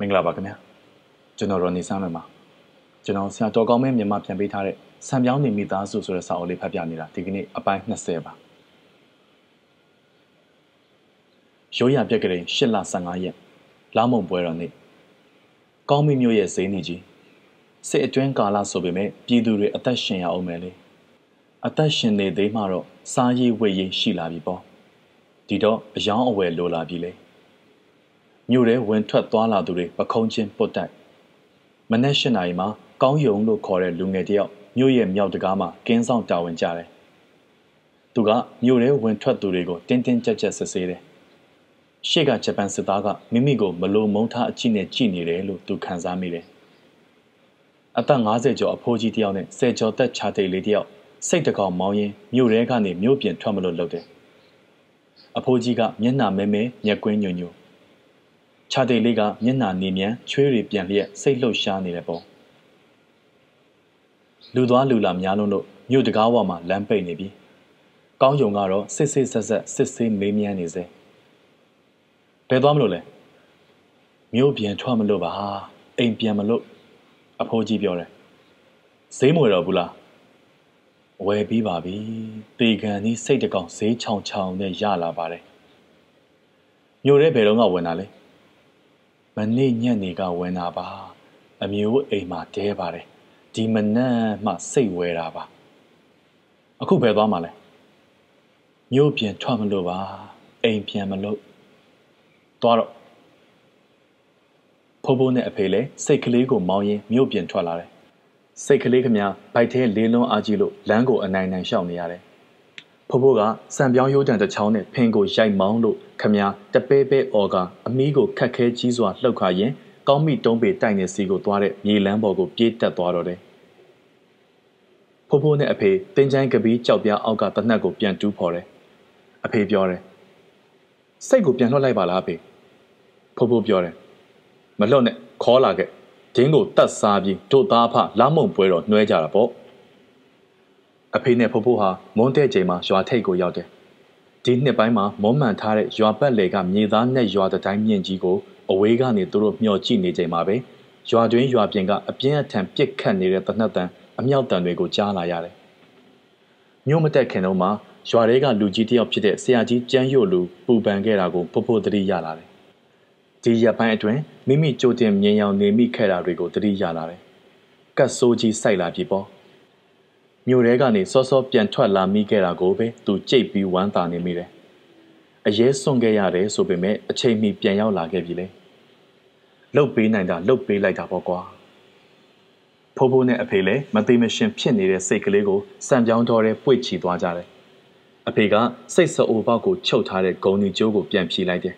မင်္ဂလာပါခင်ဗျာကျွန်တော်ရောနေဆန်းလွင်ပါကျွန်တော်ဆရာတော်ကောင်းမင်းမြန်မာပြန်ပေးထားတဲ့ဆံပြောင်းနေမိသားစုဆိုတဲ့စာအုပ်လေးဖတ်ပြနေတာဒီကနေ့အပိုင်း20ပါရိုးရပြက်ကလေး8လ15ရက်လာမုံပွဲတော်နေ့ကောင်းမင်းမျိုးရဲ့ဈေးနေကြီးစစ်အတွင်းကာလဆိုပေမဲ့ပြည်သူတွေအသက်ရှင်ရအောင်မယ်လေအသက်ရှင်နေသေးမှတော့စားရေးဝတ်ရေးရှိလာပြီပေါ့ဒီတော့အယောင်းအဝယ်လိုလာပြီလေ မြို့ထဲဝင်ထွက်သွားလာသူတွေပခုံးချင်းပုတ်တိုက်မနက်၈နာရီမှာကောင်းယုံလို့ခေါ်တဲ့လူငယ်တယောက်မြို့ရဲ့မြောက်တကားမှာကင်းဆောင်တာဝန်ကြတယ်သူကမြို့ထဲဝင်ထွက်သူတွေကိုတင်းတင်းကြပ်ကြပ်စစ်ဆေးတယ်ရှေ့ကဂျပန်စစ်သားကမိမိကိုမလိုမုန်းထားအကြည့်နဲ့ကြည့်နေတယ်လို့သူခံစားမိတယ်အသက်50ကျော်အဖိုးကြီးတယောက်နဲ့10ကျော်သက်ခြားတိတ်လေးတယောက်စိတ်တကောင်မောင်းရင်မြို့ထဲကနေမြို့ပြင်ထွက်မလို့လုပ်တယ်အဖိုးကြီးကမျက်နှာမဲမဲမျက်ကွင်းညွညွ ခြာတိတ်လေးကမျက်နှာနေမြန်ချွေးတွေပြန်လျက်စိတ်လှုပ်ရှားနေတယ်ပေါ့လူသွားလူလာများလုံးလို့မြို့တကားဝမှာလမ်းပိတ်နေပြီကောင်းယုံကတော့စစ်စစ်ဆက်ဆက်စစ်ဆေးမေးမြန်းနေစေဘယ်သွားမလို့လဲမြို့ပြန်ထွက်မလို့ပါအိမ်ပြန်မလို့အဖိုးကြီးပြောတယ်ဈေးမွေတော့ဘူးလားဝယ်ပြီးပါပြီတေကန်ဒီစိတ်တကောင်ဈေးချောင်ချောင်နဲ့ရလာပါတယ်မြို့ထဲဘယ်တော့ကဝင်လာလဲ မနေ့ညနေကဝင်တာပါ အမျိုးအိမ်မှာတဲပါတယ်ဒီမနက်မှစိတ်ဝဲတာပါအခုဘယ်သွားမှာလဲမြို့ပြင်ထွက်မလို့ပါအိမ်ပြန်မလို့သွားတော့ဖိုးဖိုးနဲ့အဖေလည်းစိတ်ကလေးကိုမောင်းရင်းမြို့ပြင်ထွက်လာတယ်စိတ်ကလေးခမဘိုက်ထဲလေးလုံးအားကြီးလို့လမ်းကိုအနိုင်နိုင်ရှောက်နေရတယ် ဖိုးဖိုးကစံပြောင်းရိုးတံတစ်ချောင်းနဲ့ဖင်ကိုရိုက်မောင်းလို့ခမတပဲပဲအော်ကအမီးကိုခက်ခဲကြီးစွာလှုပ်ခါရင်ကောင်းမိတုံးပေတိုက်နေစီကိုသွားတဲ့မြေလမ်းပေါ်ကိုပြေးတက်သွားတော့တယ်ဖိုးဖိုးနဲ့အဖေတင်ချိုင်းကပီးကြောက်ပြားအောက်ကတနက်ကိုပြန်တူးဖော်တယ်အဖေပြောတယ်စိတ်ကိုပြန်လွှတ်လိုက်ပါလားအဖေဖိုးဖိုးပြောတယ်မလွတ်နဲ့ခေါ်လာခဲ့ဒင်းကိုတတ်စားပြီးတို့သားဖလာမုံပွဲတော်နှွဲကြတာပေါ့ အဖေနဲ့ဖိုးဖိုးဟာမုန်းတဲ့ချိန်မှာရွာထိပ်ကိုရောက်တယ်ဒီနှစ်ပိုင်းမှာမုံမှန်ထားတဲ့ရွာပတ်လေကမြေသားနဲ့ရွာတိုင်းမြင့်ကြီးကိုအဝေးကနေသူတို့မျှော်ကြည့်နေချိန်မှာပဲရွာတွင်းရွာပြင်ကအပြင်းအထန်ပြစ်ခတ်နေတဲ့တနတ်တန်အမြောက်တန်တွေကိုကြားလာရတယ်မြို့မတက်ခင်တော့မှရွာတွေကလူကြီးတယောက်ဖြစ်တဲ့ဆရာကြီးကျန်းရွတ်လူပူပန်ခဲ့တာကိုဖို့ဖို့သတိရလာတယ်ဒီရပ်ပိုင်းအတွင်းမိမိကြိုတင်မြင်ရောင်နေမိခဲ့တာတွေကိုသတိရလာတယ်ကတ်ဆိုးကြီးစိုက်လာပြီပေါ့ မြို့ထဲကနေစောစောပြန်ထွက်လာမိခဲ့တာကိုပဲသူကြိတ်ပြီးဝမ်းသာနေမိတယ်အရေးစွန့်ခဲ့ရတယ်ဆိုပေမဲ့အချိန်မီပြန်ရောက်လာခဲ့ပြီလေလှုပ်ပေးနိုင်တာလှုပ်ပေးလိုက်တာပေါ့ကွာဖိုးဖိုးနဲ့အဖေလည်းမသိမရှင်ဖြစ်နေတဲ့စိတ်ကလေးကိုစံပြောင်းတော်တဲ့ပွေ့ချီသွားကြတယ်အဖေကစိတ်ဆအိုပေါက်ကိုချုပ်ထားတဲ့ဂုံဒီကျိုးကိုပြန်ဖြီလိုက်တယ်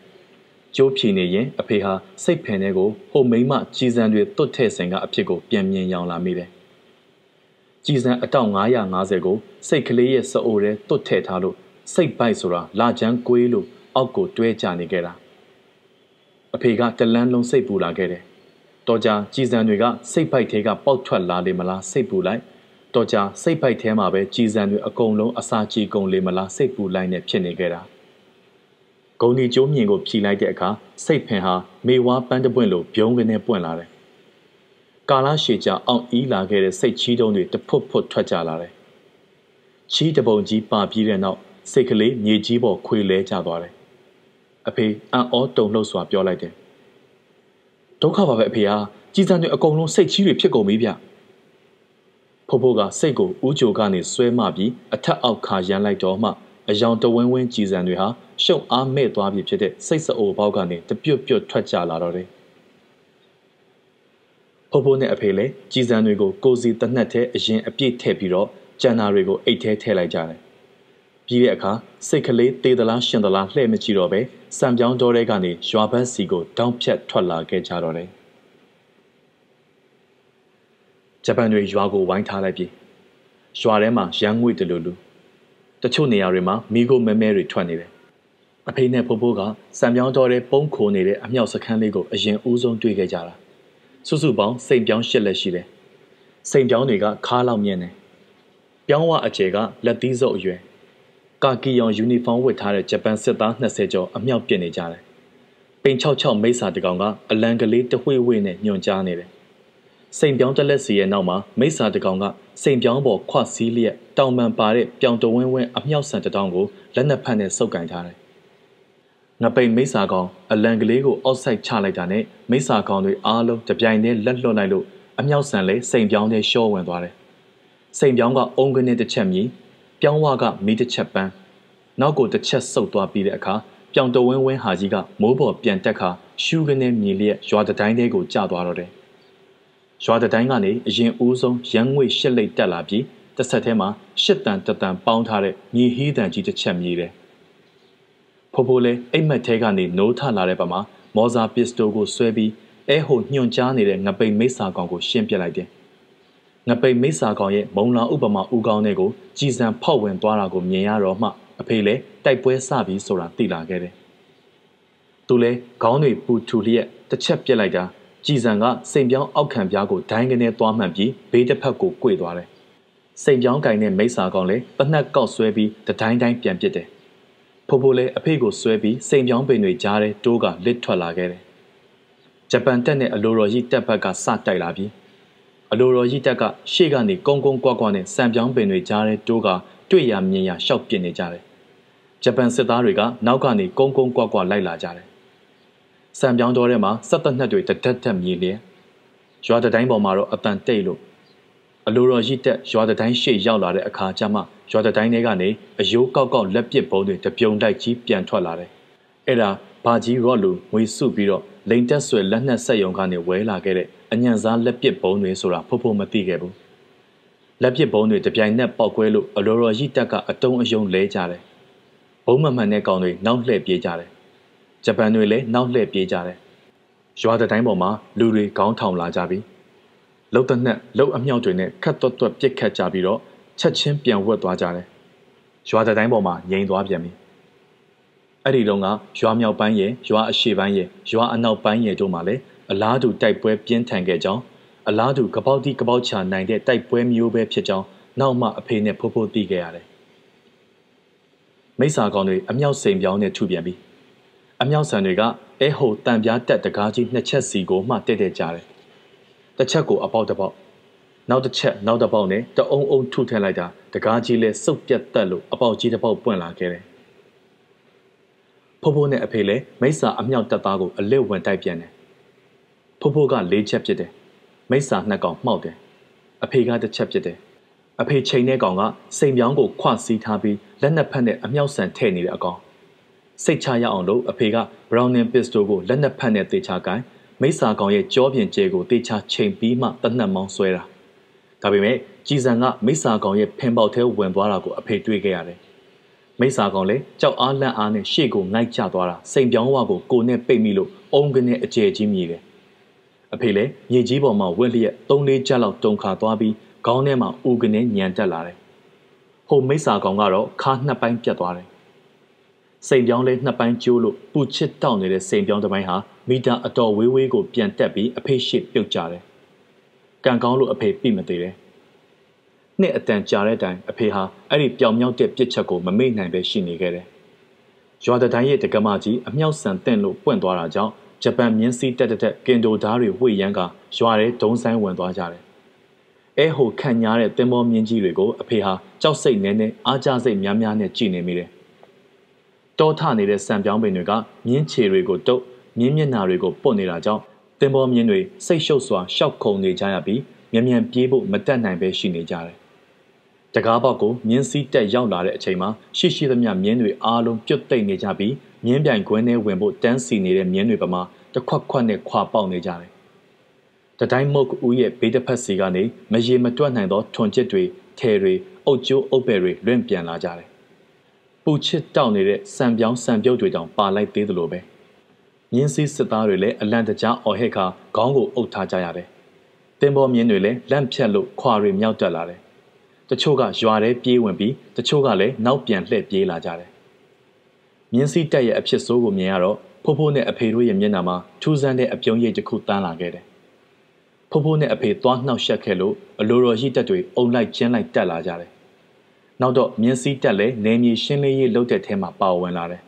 ကျိုးဖြီနေရင်အဖေဟာစိတ်ဖင်တဲ့ကိုဟိုမိမကြီးစံတွေတွတ်ထဲ့စင်ကအဖြစ်ကိုပြန်မြင်ရောင်လာမိတယ် ကြည်စံအတောက်950ကိုစိတ်ကလေးရဲ့စအိုထဲတွတ်ထည့်ထားလို့စိတ်ပိုက်ဆိုတာလာချမ်းကွေးလို့အောက်ကိုတွဲကျနေခဲ့တာအဖေကတလန်းလုံးစိတ်ပူလာခဲ့တယ်တော်ကြာကြည်စံတွေကစိတ်ပိုက်ထဲကပေါက်ထွက်လာလေမလားစိတ်ပူလိုက်တော်ကြာစိတ်ပိုက်ထဲမှာပဲကြည်စံတွေအကုန်လုံးအစာကြည်ကုန်လေမလားစိတ်ပူလိုက်နဲ့ဖြစ်နေခဲ့တာဂုံဒီကျိုးမြင်ကိုဖြီလိုက်တဲ့အခါစိတ်ဖင်ဟာမေဝါပန်းတပွင့်လိုပြုံးကနေပွင့်လာတယ် ကာလာရှည်ကြအောင်အီးလာခဲ့တဲ့စိတ်ချီးတုံးတွေတဖွတ်ဖွတ်ထွက်ကြလာတယ်။ချီးတပုံကြီးပါပြီးတဲ့နောက်စိတ်ကလေးမြေကြီးပေါ်ခွေလဲကျသွားတယ်။အဖေအံ့ဩတုန်လှုပ်စွာပြောလိုက်တယ်။ဒုက္ခပါပဲအဖေဟာကြီးစံတွေအကုန်လုံးစိတ်ချီးတွေဖြစ်ကုန်ပြီဗျ။ဖိုးဖိုးကစိတ်ကိုဦးကြိုကနေဆွဲမှပြီးအထက်အောက်ခါရမ်းလိုက်တော့မှအယောင်တဝင်းဝင်းကြီးစံတွေဟာရှုပ်အားမဲ့သွားပြီဖြစ်တဲ့စိတ်စအိုဘောက်ကနေတပြုတ်ပြုတ်ထွက်ကြလာတော့တယ်။ ဖိုးဖိုးနဲ့အဖေလည်းကြီးစံတွေကိုကိုစီတနက်ထဲအရင်အပြည့်ထည့်ပြီးတော့ကြံနာတွေကိုအိတ်ထဲထည့်လိုက်ကြတယ်။ပြီးတဲ့အခါစိတ်ကလေးတေးသလားရှင်သလားလှဲ့မကြည့်တော့ပဲစံပြောင်းတော်တဲ့ကနေရွာဘက်စီကိုတောင်းဖြတ်ထွက်လာခဲ့ကြတော့တယ်။ဂျပန်တွေရွာကိုဝိုင်းထားလိုက်ပြီးရွာထဲမှာရန်ငွေတလူလူတချို့နေရာတွေမှာမိโกမဲမဲတွေထွက်နေတယ်။အဖေနဲ့ဖိုးဖိုးကစံပြောင်းတော်တဲ့ပုံခိုနေတဲ့အမြောက်စခန်းလေးကိုအရင်ဦးဆုံးတွေ့ခဲ့ကြတာ။ စုစုပေါင်းစိန်ပြောင်းရှစ်လက်ရှိတယ်စိန်ပြောင်းတွေကခါလောက်မြင့်တယ်ပြောင်းဝအကျယ်ကလက်သီးစုပ်အရွယ်ကာကီယောင်ယူနီဖောင်းဝတ်ထားတဲ့ဂျပန်စစ်သား20ကျော်အမြောက်ပြစ်နေကြတယ်ပိန်66မိစ္ဆာတကောင်ကအလံကလေးတဝှေ့ဝှေ့နဲ့ညွန်ကြားနေတယ်စိန်ပြောင်းတက်လက်စီရဲ့နောက်မှာမိစ္ဆာတကောင်ကစိန်ပြောင်းပေါ်ခွစည်းလျက်တောင်ပန်ပါတဲ့ပြောင်တဝင်းဝင်းအမြောက်ဆန်တတောင်ကိုလက်နှစ်ဖက်နဲ့စုပ်ကင်ထားတယ် ငပိန်မိစ္ဆာကောင်အလံကလေးကိုအောက်ဆိုင်ချလိုက်တာနဲ့မိစ္ဆာကောင်တွေအားလုံးတပြိုင်တည်းလက်လွတ်လိုက်လို့အမြောက်ဆန်လေးစိန်ပြောင်းနဲ့ရှော့ဝင်သွားတယ်စိန်ပြောင်းကအုံကနေတစ်ချက်မြည်ပြောင်းဝကမီးတစ်ချက်ပန်းနောက်ကိုတစ်ချက်ဆုပ်သွားပြီးတဲ့အခါပြောင်တဝင်းဝင်းဟာကြီးကမိုးပေါ်ပြန်တက်ခါရှူးကနေမြည်လျက်ရွာတတိုင်းလေးကိုကျသွားတော့တယ်ရွာတတိုင်းကနေအရင်ဦးဆုံးရန်ငွေရှစ်လိတ်တက်လာပြီးတစ်ဆက်ထဲမှာရှစ်တန်တတန်ပေါင်းထားတဲ့မြေဟီးတန်ကြီးတစ်ချက်မြည်တယ် ဖိုးဖိုးလဲအိမ်မက်ထဲကနေနိုးထလာတဲ့ပမာမော်ဇာပစ္စတိုကိုဆွဲပြီးအဲဟိုညွန်ကြားနေတဲ့ငပိန်မိတ်ဆာကောင်ကိုရှင်းပြလိုက်တယ်ငပိန်မိတ်ဆာကောင်ရဲ့မုံလာဥပမာဥကောင်းတွေကိုကြည်စံဖောက်ဝင်သွားတာကိုမြင်ရတော့မှအဖေလည်းတိုက်ပွဲစပြီးဆိုတာသိလာခဲ့တယ်သူလဲခေါင်းတွေပူထူလျက်တစ်ချက်ပြက်လိုက်တာကြည်စံကစိန်ပြောင်းအောက်ခံပြားကိုဒိုင်းကနေသွားမှန်ပြီးဘေးတစ်ဖက်ကို꿰သွားတယ်စိန်ပြောင်းကင်တဲ့မိတ်ဆာကောင်လည်းပနှက်ကောက်ဆွဲပြီးတတိုင်းတိုင်းပြန်ပစ်တယ် ဖိုးဖိုးလည်းအဖေကိုဆွဲပြီးစိန်ပြောင်းပင်တွေကြားထဲတိုးကလစ်ထွက်လာခဲ့တယ်ဂျပန်တပ်နဲ့အလိုတော်ကြီးတပ်ဘက်ကစတိုက်လာပြီးအလိုတော်ကြီးတပ်ကရှေ့ကနေကုန်းကုန်းကွက်ကွက်နဲ့စံပြောင်းပင်တွေကြားထဲတိုးကတွေ့ရမြင်ရရှောက်ပစ်နေကြတယ်ဂျပန်စစ်သားတွေကနောက်ကနေကုန်းကုန်းကွက်ကွက်လိုက်လာကြတယ်စံပြောင်းတော်ထဲမှာစက်သက်နှက်တွေတတက်တက်မြည်လျက်ရွာတတိုင်းပေါ်မှာတော့အပန်တိတ်လို့ အလိုတော်ရစ်တက်ရွာတိုင်းရှေ့ရောက်လာတဲ့အခါကျမှရွာတိုင်းတွေကနေအယိုးကောက်ကောက်လက်ပစ်ပုံးတွေတပြုံတိုက်ကြီးပြန်ထွက်လာတယ်။အဲ့ဒါဘာကြီးရော့လူငွေစုပြီးတော့လိန်တက်ဆွဲလက်နက်ဆက်ယုံကနေဝဲလာခဲ့တဲ့အညံစားလက်ပစ်ပုံးတွေဆိုတာဖို့ဖို့မသိခဲ့ဘူး။လက်ပစ်ပုံးတွေတပြိုင်နက်ပေါက်ကွဲလို့အလိုတော်ရစ်တက်ကအတုံးအယုံလဲကြတယ်။ဘုံမမှန်တဲ့ကောင်တွေနောက်လှည့်ပြေးကြတယ်။ဂျပန်တွေလည်းနောက်လှည့်ပြေးကြတယ်။ရွာတိုင်းပေါ်မှာလူတွေခေါင်းထောင်လာကြပြီ။ လှုပ်တဲ့နှက်လှုပ်အမြောက်တွေနဲ့ခတ်သွက်သွက်ပြစ်ခတ်ကြပြီးတော့ချက်ချင်းပြန်ဝက်သွားကြတယ်။ရွာတိုင်းပေါ်မှာငြိမ်သွားပြန်ပြီ။အဲ့ဒီတော့ကရွာမြောက်ပိုင်းရဲ့ရွာအရှေ့ပိုင်းရဲ့ရွာအနောက်ပိုင်းရဲ့တို့မှာလည်းအလားတူတိုက်ပွဲပြင်းထန်ခဲ့ကြောင်းအလားတူကပောက်တိကပောက်ချနိုင်တဲ့တိုက်ပွဲမျိုးပဲဖြစ်ကြောင်းနောက်မှအဖေနဲ့ဖိုးဖိုးသိခဲ့ရတယ်။မိစ္ဆာကောင်တွေအမြောက်စိန်ပြောင်းနဲ့ထုပြန်ပြီးအမြောက်ဆန်တွေကအဲဟိုတန်ပြားတက်တကားကြီးနှစ်ချက်စီကိုမှတက်တက်ကြတယ်။ တစ်ချက်ကိုအပေါက်တစ်ပေါက်နောက်တစ်ချက်နောက်တစ်ပေါက်နဲ့တအုံအုံထုထည့်လိုက်တာတကားကြီးလဲစုပ်ပြတ်တက်လို့အပေါက်ကြီးတစ်ပေါက်ပွင့်လာခဲ့တယ်ဖိုးဖိုးနဲ့အဖေလည်းမိစ္ဆာအမြောက်တက်သားကိုအလစ်ဝင်တိုက်ပြန်တယ်ဖိုးဖိုးကလေးချက်ပြစ်တယ်မိစ္ဆာနှစ်ကောင်မှောက်တယ်အဖေကတစ်ချက်ပြစ်တယ်အဖေချိန်တဲ့ကောင်ကစိန်ပြောင်းကိုခွစီးထားပြီးလက်နှစ်ဖက်နဲ့အမြောက်ဆန်ထည့်နေတဲ့အကောင်စိတ်ချရအောင်လို့အဖေက Browning pistol ကိုလက်နှစ်ဖက်နဲ့တေချာကိုင်း မိษာကောင်ရဲ့ကြောပြင်ကျဲကိုတေချာချိန်ပြီးမှတနတ်မောင်းဆွဲတာဒါပေမဲ့ကြည်စံကမိษာကောင်ရဲ့ဖင်ပေါက်ထဲဝင်သွားတာကိုအဖေတွေ့ခဲ့ရတယ်မိษာကောင်လည်းကြောက်အားလန့်အားနဲ့ရှေ့ကိုငိုက်ချသွားတာစိန်ပြောင်းဝါကိုကိုနဲ့ပိတ်မိလို့အုံကနေအကျယ်ကြီးမြည်တယ်အဖေလည်းမြေကြီးပေါ်မှာဝက်လျက်သုံးလေးချက်လောက်တုံခါသွားပြီးခေါင်းထဲမှာဦးကနေညံတက်လာတယ်ဟိုမိษာကောင်ကတော့ခါနှစ်ပိုင်းပြတ်သွားတယ်စိန်ပြောင်းလေးနှစ်ပိုင်းကျိုးလို့ပူချစ်တောက်နေတဲ့စိန်ပြောင်းတစ်ပိုင်းဟာ မီတာအတော်ဝေးဝေးကိုပြန်တက်ပြီးအဖေရှိပြုတ်ကြတယ်။ကံကောင်းလို့အဖေပြိမသေးတယ်။နှစ်အတန်ကြာတဲ့အတိုင်းအဖေဟာအဲ့ဒီပြောင်မြောက်တဲ့ပြစ်ချက်ကိုမမေ့နိုင်ပဲရှိနေခဲ့တယ်။ရွာတိုင်းရဲ့တက္ကမကြီးအမြောက်ဆန်တင့်လို့ပွင့်သွားတာကြောင့်ဂျပန်မြင်းစီးတက်တက်ကင်တိုဓားတွေဝှေ့ရမ်းကရွာထဲဒုံဆိုင်ဝင်သွားကြတယ်။အဲဟိုခံညားတဲ့တင်မောမြင်းကြီးတွေကိုအဖေဟာကြောက်စိတ်နဲနဲအားကြစိတ်များများနဲ့ကြည်နေမိတယ်။တောထနေတဲ့စံပြောင်းပင်တွေကမြင်းချေတွေကိုတုပ် မြင်းမျက်နှာတွေကိုပုတ်နေတာကြောင့်တင်ပေါ်မြင်းတွေစိတ်ရှုပ်စွာရှောက်ခုန်နေကြရပြီးမြန်မြန်ပြေးဖို့မတက်နိုင်ပဲရှိနေကြတယ်။တကားပေါက်ကိုမြင်းစည်းတက်ရောက်လာတဲ့အချိန်မှာရှိရှိသမျှမြင်းတွေအားလုံးပြုတ်တိတ်နေကြပြီးမြင်းပြိုင်ခွင်းထဲဝင်ဖို့တန်းစီနေတဲ့မြင်းတွေပမာတခွက်ခွက်နဲ့ခွာပေါက်နေကြတယ်။တတိုင်းမုတ်ဦးရဲ့ဘေးတစ်ဖက်စီကနေမရေမတွက်နိုင်သောထွန်ကျစ်တွေထဲတွေအုတ်ကျိုးအုတ်ပဲတွေလွင့်ပြန်လာကြတယ်။ပူချစ်တောက်နေတဲ့စံပြောင်းစံပြုတ်တွေတောင်ပါလိုက်သေးသလိုပဲ။ မြင်းစည်းစစ်သားတွေလည်းအလန့်တကြားအော်ဟစ်ခါခေါင်းကိုအုပ်ထားကြရတယ်။တင်ပေါ်မြင်းတွေလည်းလန့်ဖြတ်လို့ခွာတွေမြောက်တက်လာတယ်။တချို့ကရွာထဲပြေးဝင်ပြီးတချို့ကလည်းနောက်ပြန်လှည့်ပြေးလာကြတယ်။မြင်းစည်းတက်ရဲ့အဖြစ်ဆိုးကိုမြင်ရတော့ဖိုးဖိုးနဲ့အဖေတို့ရဲ့မျက်နှာမှာထူးဆန်းတဲ့အပြုံးရိပ်တစ်ခုတန်းလာခဲ့တယ်။ဖိုးဖိုးနဲ့အဖေသွားနှောက်ရှက်ခဲ့လို့အလိုတော်ရှိတက်တွေအုံလိုက်ကျင်းလိုက်တက်လာကြတယ်။နောက်တော့မြင်းစည်းတက်လည်းနေမြေရှင်းလေးရေးလှုပ်တဲ့ထဲမှာပါဝင်လာတယ်။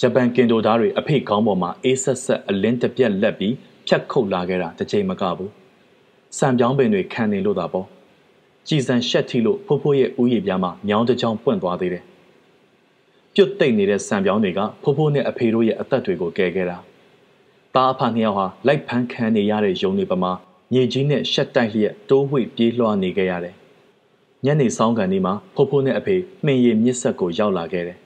ဂျပန်ကင်တိုသားတွေအဖေခေါင်းပေါ်မှာအေးဆက်ဆက်အလင်းတပြက်လက်ပြီးဖြတ်ခုတ်လာခဲ့တာတစ်ချိန်မကဘူးစံပြောင်းပင်တွေခံနေလို့သာပေါ့ကြည်စံရှက်ထီလို့ဖိုးဖိုးရဲ့ဥယျာဉ်ပြားမှာမြောင်းတစ်ချောင်းပွင့်သွားသေးတယ်ပြုတ်တိတ်နေတဲ့စံပြောင်းတွေကဖိုးဖိုးနဲ့အဖေတို့ရဲ့အသက်တွေကိုကယ်ခဲ့တာတားအဖနှစ်ယောက်ဟာလိုက်ဖမ်းခံနေရတဲ့ယုံနေပမာမြေကြီးနဲ့ရှက်တိုက်လျက်တိုးဝှေ့ပြေးလွှားနေခဲ့ရတယ်ညနေဆောင်ကန်ဒီမှာဖိုးဖိုးနဲ့အဖေမှင်ရည်မြစ်ဆက်ကိုရောက်လာခဲ့တယ်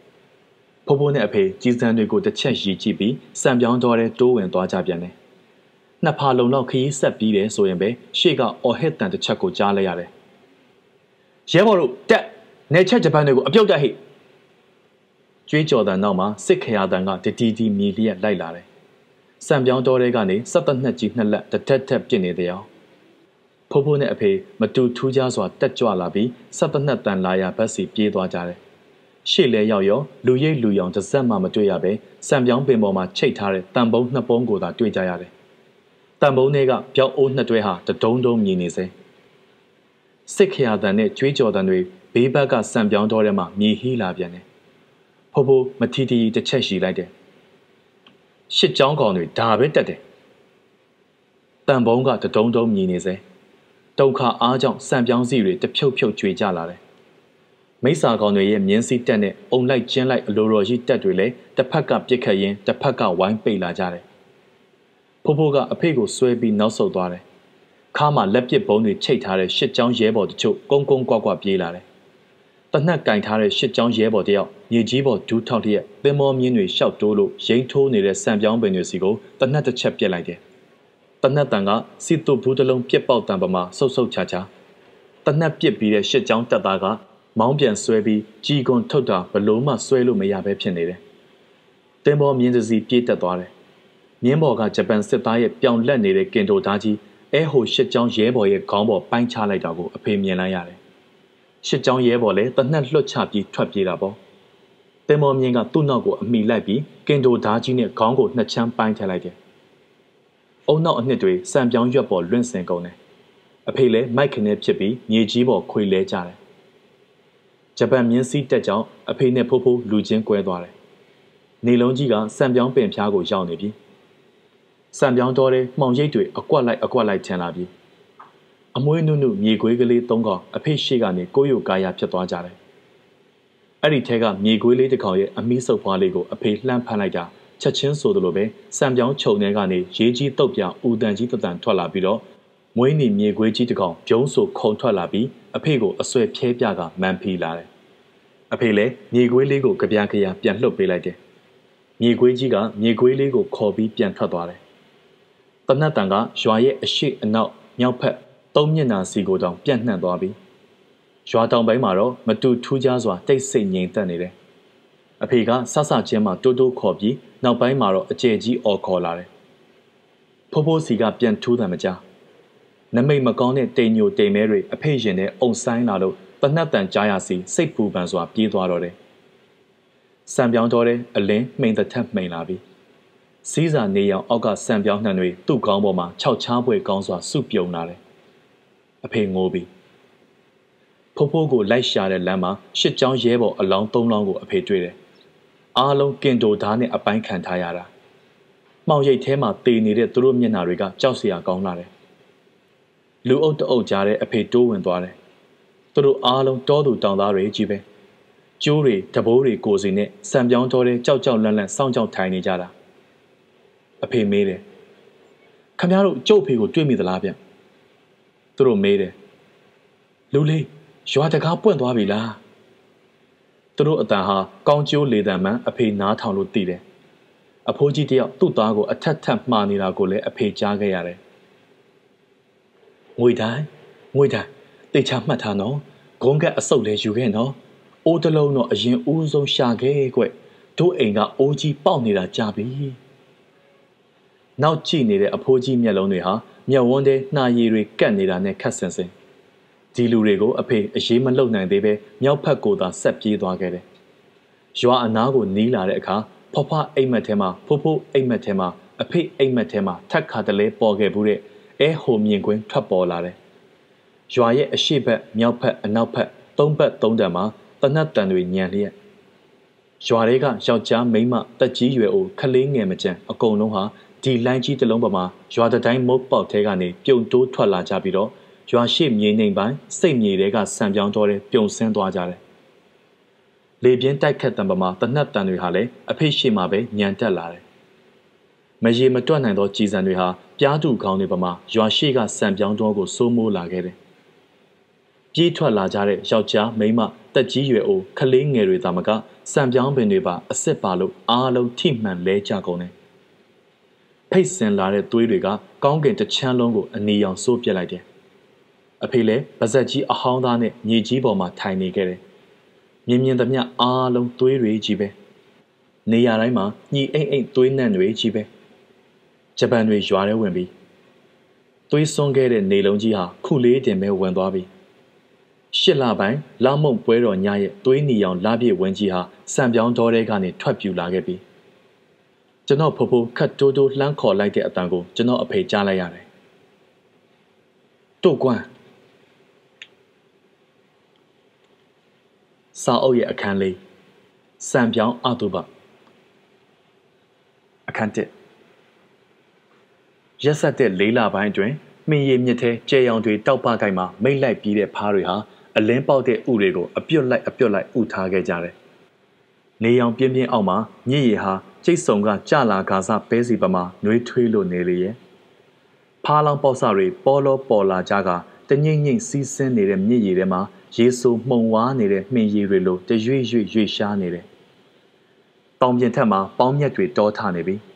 ဖိုးဖိုးနဲ့အဖေကြီးစံတွေကိုတစ်ချက်ရီကြည့်ပြီးစံပြောင်းတော်တဲ့တိုးဝင်သွားကြပြန်တယ်နှစ်ဖာလုံလောက်ခရီးဆက်ပြီးတယ်ဆိုရင်ပဲရှေ့ကအော်ဟစ်တန်တစ်ချက်ကိုကြားလိုက်ရတယ်ရဲဘော်တို့တက်နေချက်ဂျပန်တွေကိုအပြုတ်တက်ဟိကျွေးကြော်တန်နောက်မှာစစ်ခရာတန်ကတတီတီမြေလျက်လိုက်လာတယ်။စံပြောင်းတော်တဲ့ကနေစက်သက်နှစ်ကြီးနှစ်လက်တတက်တက်ပြစ်နေတဲ့အောင်ဖိုးဖိုးနဲ့အဖေမတူထူးခြားစွာတက်ကြွလာပြီးစက်သက်နှစ်တန်လာရဘက်စီပြေးသွားကြတယ်။ ရှေ့လဲရောက်ရောလူရိပ်လူရောင်တစ်စက်မှမတွေ့ရပဲစံပြောင်းပင်ပေါ်မှာချိတ်ထားတဲ့တန်ပုံးနှစ်ပုံးကိုသာတွေ့ကြရတယ်။တန်ပုံးတွေကပြောက်အိုးနှစ်တွဲဟာတဒုံဒုံမြည်နေစေ။စစ်ခရတန်နဲ့ကြွေးကြော်တန်တွေဘေးဘက်ကစံပြောင်းတော်ထဲမှာမြေဟီးလာပြန်တယ်။ဖိုးဖိုးမထီတီတစ်ချက်ရှိလိုက်တယ်။ရှစ်ကြောင်းကောင်တွေဒါပဲတက်တယ်။တန်ပုံးကတတုံးတုံးမြည်နေစေ။ဒုက္ခအားကြောင့်စံပြောင်းစီတွေတဖြုတ်ဖြုတ်ကြွေကြလာတယ်။ မိစ္ဆာကောင်တွေရဲ့မြင်းစည်းတက်နဲ့အုံလိုက်ကျင်းလိုက်အလိုတော်ရှိတက်တွေလည်းတစ်ဖက်ကပြစ်ခတ်ရင်းတစ်ဖက်ကဝိုင်းပိတ်လာကြတယ်။ဖိုးဖိုးကအဖေကိုဆွဲပြီးနောက်ဆုတ်သွားတယ်ခါမှာလက်ပစ်ဘုံတွေချိတ်ထားတဲ့ရှစ်ချောင်းရဲဘော်တချို့ကုန်းကုန်းကွာကွာပြေးလာတယ်။တနက်ကင်ထားတဲ့ရှစ်ချောင်းရဲဘော်တယောက်မြေကြီးပေါ်ဒူးထောက်လျက်ပင်မောမြင်းတွေရှောက်တိုးလို့ရိမ့်ထိုးနေတဲ့စံပြောင်းပင်တွေစီကိုတနက်တစ်ချက်ပြက်လိုက်တယ်။တနက်တန်ကစီတုဘူးတလုံးပြက်ပေါက်တံပမာဆုပ်ဆုပ်ချာချာတနက်ပြစ်ပြီးတဲ့ရှစ်ချောင်းတက်သားက မောင်းပြန်ဆွဲပြီးကြီးကွန်ထုတ်တာဘလို့မှဆွဲလို့မရဘဲဖြစ်နေတယ်။တင်ပေါ်မြင်းစီပြေးတက်သွားတယ်။မြင်းပေါ်ကဂျပန်စစ်သားရဲ့ပြောင်လက်နေတဲ့ကင်တိုသားကြီးအဲဟိုရှစ်ချောင်းရဲဘော်ရဲ့ခေါင်းပေါ်ပိုင်းချလိုက်တာကိုအဖေမြင်လိုက်ရတယ်။ရှစ်ချောင်းရဲဘော်လည်းတနက်လွတ်ချပြီးထွက်ပြေးတာပေါ့။တင်မော်မြင့်ကသူ့နောက်ကိုအမိလိုက်ပြီးကင်တိုဓာကြီးနဲ့ခေါင်းကိုနှစ်ချမ်းပိုင်းထည့်လိုက်တယ်။အုံနောက်အနှစ်တွေစံပြောင်းရွက်ပေါ်လွင့်စင်ကုန်တယ်။အဖေလည်းမိုက်ခနဲ့ဖြစ်ပြီးမြေကြီးပေါ်ခွေလဲကြတယ်။ ဂျပန်မြင်းစည်းတက်ကြောင်အဖေနဲ့ဖိုးဖိုးလူချင်းကွဲသွားတယ်။နေလုံးကြီးကစံပြောင်းပင်ဖျားကိုရောက်နေပြီ။စံပြောင်းတော်တဲ့မှောင်ရိပ်တွေအကွက်လိုက်အကွက်လိုက်ထင်လာပြီးအမွှေးနုနုမြေခွေးကလေးသုံးကောင်အဖေရှိကနေကိုယိုကာယာဖြစ်သွားကြတယ်။အဲ့ဒီထဲကမြေခွေးလေးတစ်ကောင်ရဲ့အမီးဆုပ်ဖွားလေးကိုအဖေလှမ်းဖမ်းလိုက်တာချက်ချင်းဆိုသလိုပဲစံပြောင်းခြုံထဲကနေရေးကြီးတုတ်ပြဦးတန်ကြီးတတန်ထွက်လာပြီးတော့မွေးနေမြေခွေးကြီးတစ်ကောင်ပြုံးဆူခုံထွက်လာပြီး အဖေကိုအဆွဲဖြဲပြကမန်ဖီလာတယ်။အဖေလည်းမြေခွေးလေးကိုကြပြကြရပြန်လှုပ်ပေးလိုက်တယ်။မြေခွေးကြီးကမြေခွေးလေးကိုခေါ်ပြီးပြန်ထွက်သွားတယ်တနတ်တန်ကရွာရဲ့အရှိအနောက်မြောက်ဖက်သုံးမျက်နှာစီကိုတောင်ပြန့်နှံ့သွားပြီရွာတောင်ပိုင်းမှာတော့မတူထူးခြားစွာတိတ်ဆိတ်ငြိမ်သက်နေတယ်အဖေကဆဆချင်းမှတိုးတိုးခေါ်ပြီးနောက်ပိုင်းမှာတော့အကျယ်ကြီးအော်ခေါ်လာတယ်ဖိုးဖိုးစီကပြန်ထူးတယ်မကြား နမိတ်မကောင်းတဲ့တိမ်ညိုတိမ်မဲတွေအဖေရင်နဲ့အုံဆိုင်လာလို့တနတ်တန်ကြားရစီစိတ်ပူပန်စွာပြေးသွားတော့တယ်စံပြောင်းတော့တဲ့အလင်းမှိန်သက်ထက်မှိန်လာပြီစီးစာနေရောင်အောက်ကဆံပြောင်းနှံတွေသူ့ကောင်းပေါ်မှာခြောက်ချားပွဲကောင်းစွာစုပြုံလာတယ်။အဖေငိုးပြီးဖိုးဖိုးကိုလိုက်ရှာတဲ့လမ်းမှာရှစ်ချောင်းရဲဘော်အလောင်းသုံးလောင်းကိုအဖေတွေ့တယ်။အားလုံးကင်တိုဓာတ်နဲ့အပိုင်းခံထားရတာ။မှောင်ရိပ်ထဲမှာတေနေတဲ့သူတို့မျက်နှာတွေကကြောက်စရာကောင်းလာတယ်။ လူအုပ်တအုပ်ကြားတဲ့အဖေတိုးဝင်သွားတယ်။သူတို့အားလုံးတောသူတောင်သားတွေကြီးပဲ။ကျိုးတွေတဘိုးတွေကိုစီနဲ့စံပြောင်းတော်တဲ့ကြောက်ကြောက်လန့်လန့်စောင့်ကြောက်ထိုင်နေကြတာ။အဖေမေးတယ်ခမရတို့ကျုပ်ဖေကိုတွေ့မိသလားဗျသူတို့မေးတယ်လူလေးရွာတကားပွင့်သွားပြီလားသူတို့အတန်ဟာကောင်းကျိုးလေတံမှန်အဖေနားထောင်လို့သိတယ်အဖိုးကြီးတယောက်သူ့သားကိုအထက်ထပ်မှားနေတာကိုလည်းအဖေကြားခဲ့ရတယ် ငွေတိုင်းငွေတိုင်းတေချာမှတ်ထားနော်ဂုံးကအဆုပ်လဲယူခဲ့နော်အိုးတလုံးတော့အရင်ဦးဆုံးရှာခဲ့ကွတို့အိမ်ကအိုးကြီးပေါက်နေတာကြာပြီနောက်ကြည့်နေတဲ့အဖိုးကြီးမျက်လုံးတွေဟာမျက်ဝန်းထဲနှာရည်တွေကတ်နေတာနဲ့ခတ်ဆင်ဆင်ဒီလူတွေကိုအဖေအရေးမလှုပ်နိုင်သေးပဲမြောက်ဖက်ကိုသာဆက်ပြေးသွားခဲ့တယ်။ရွာအနားကိုနီးလာတဲ့အခါဖွားဖွားအိမ်မက်ထဲမှာဖိုးဖိုးအိမ်မက်ထဲမှာအဖေအိမ်မက်ထဲမှာထက်ခါတလဲပေါ်ခဲ့ဘူးတဲ့ အဲဟိုမြင်ကွင်းထွက်ပေါ်လာတယ်။ရွာရဲ့အရှိဘက်မြောက်ဖက်အနောက်ဖက်သုံးဘက်သုံးတန်မှာတနတ်တန်တွေညံလျက်ရွာတွေကယောက်ျားမိန်းမတက်ကြီးရွယ်အိုခလေးငယ်မကြံအကုန်လုံးဟာဒီလိုင်းကြီးတစ်လုံးပေါ်မှာရွာတိုင်းမုတ်ပေါက်ထဲကနေပြုံတိုးထွက်လာကြပြီးတော့ရွာရှိမြေနေပိုင်းစိတ်မြေတွေကဆံပြောင်းတော်တဲ့ပြုံဆင်းသွားကြတယ်။လေပြင်းတိုက်ခတ်တံပမာတနတ်တန်တွေဟာလည်းအဖေရှိမှပဲညံတက်လာတယ်။မရေမတွက်နိုင်သောကြည်စံတွေဟာ ပြားတူခေါင်းတွေပမာရွာရှိကဆံပြောင်းတော်ကိုစိုးမိုးလာခဲ့တယ်။ပြေးထွက်လာကြတဲ့ယောက်ျားမိန်းမတက်ကြီးရွယ်အိုခလေးငယ်တွေသာမကစံပြောင်းပင်တွေပါအစ်စ်ပါလို့အားလုံးထိမှန်လဲကြကုန်တယ်။ဖိတ်စင်လာတဲ့သွေးတွေကကောင်းကင်တစ်ချမ်းလုံးကိုအနီရောင်စိုးပြစ်လိုက်တယ်။အဖေလည်းဗဇက်ကြီးအဟောင်းသားနဲ့မြေကြီးပေါ်မှာထိုင်နေခဲ့တယ်။မြင်မြင်သမျှအားလုံးသွေးတွေကြီးပဲ။နေရာတိုင်းမှာညီအိမ်အိမ်သွေးနှံ့တွေကြီးပဲ။ ဂျပန်တွေရွာထဲဝင်ပြီးသွေးစွန်းခဲ့တဲ့နေလုံးကြီးဟာခုလေးတင်ပဲဝင်သွားပြီ။ရှစ်လပိုင်းလာမုံပွဲတော်ညရဲ့သွေးနီအောင်လာပြည့်ဝင်းကြီးဟာစံပြောင်းတော်တဲ့ကနေထွက်ပြူလာခဲ့ပြီကျွန်တော်ဖဖိုးခတ်တိုးတိုးလှမ်းခေါ်လိုက်တဲ့အတန်ကိုကျွန်တော်အဖေကြားလိုက်ရတယ်တို့ကွမ်းစာအုပ်ရဲ့အခန်းလေးစံပြောင်းအတုပအခန်းတစ် ရက်ဆက်တဲ့လေးလပိုင်းအတွင်းမင်းရည်မြစ်ထဲကျဲရောင်တွေတောက်ပကိုက်မှာမိတ်လိုက်ပြီးတဲ့ဖားတွေဟာအလင်းပေါက်တဲ့ဥတွေကိုအပြုတ်လိုက်အပြုတ်လိုက်ဥထားခဲ့ကြတယ်။နေရောင်ပြင်းပြင်းအောက်မှာမြင့်ရည်ဟာကျိတ်ဆုံကကြလာကားစားပဲစီပမာနှွေးထွေးလို့နေလေရဲ့။ဖားလောင်ပေါက်စတွေပေါ်လောပေါ်လာကြကတငိမ့်ငိမ့်စီးဆင်းနေတဲ့မြင့်ရည်ထဲမှာရေဆူမှုံဝါးနေတဲ့မှင်ရည်တွေလိုတရွေ့ရွေ့ရွေ့ရှားနေတယ်။တောင်ပြင်ထက်မှာပေါင်းမြက်တွေတောထနေပြီ။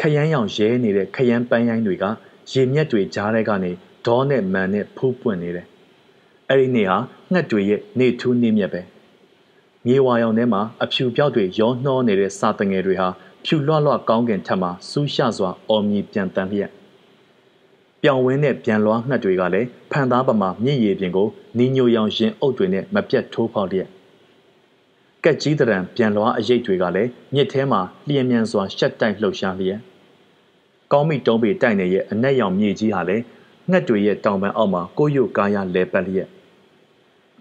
ခရမ်းရောင်ရဲနေတဲ့ခရမ်းပန်းရိုင်းတွေကရေမြက်တွေကြားထဲကနေဒေါနဲ့မန်နဲ့ဖူးပွင့်နေတယ်အဲ့ဒီနေ့ဟာငှက်တွေရဲ့နေထူးနေမြက်ပဲမြေဝါရောင်ထဲမှာအဖြူပြောက်တွေရောနှောနေတဲ့စာတငယ်တွေဟာဖြူလွှတ်လွှတ်ကောင်းကင်ထက်မှစူးရှစွာအော်မြည်ပြန်တန်းလျက်ပြောင်ဝင်းတဲ့ပြန်လွှားငှက်တွေကလည်းဖန်သားပမာမြင့်ရည်ပြင်ကိုနီညိုရောင်ရင်အုပ်တွေနဲ့မပြတ်ထိုးဖောက်လျက် ကက်ကြီးတရံပြန်လွှားအရိပ်တွေကလည်းမြစ်ထဲမှာလျင်မြန်စွာရှက်တိုက်လှုပ်ရှားလျက်ကောင်းမိတုံးပေတိုက်နေရဲ့အနက်ရောင်မြေကြီးဟာလည်းငှက်တွေရဲ့တောင်ပံအောက်မှာကိုယုကားရလဲပတ်လျက်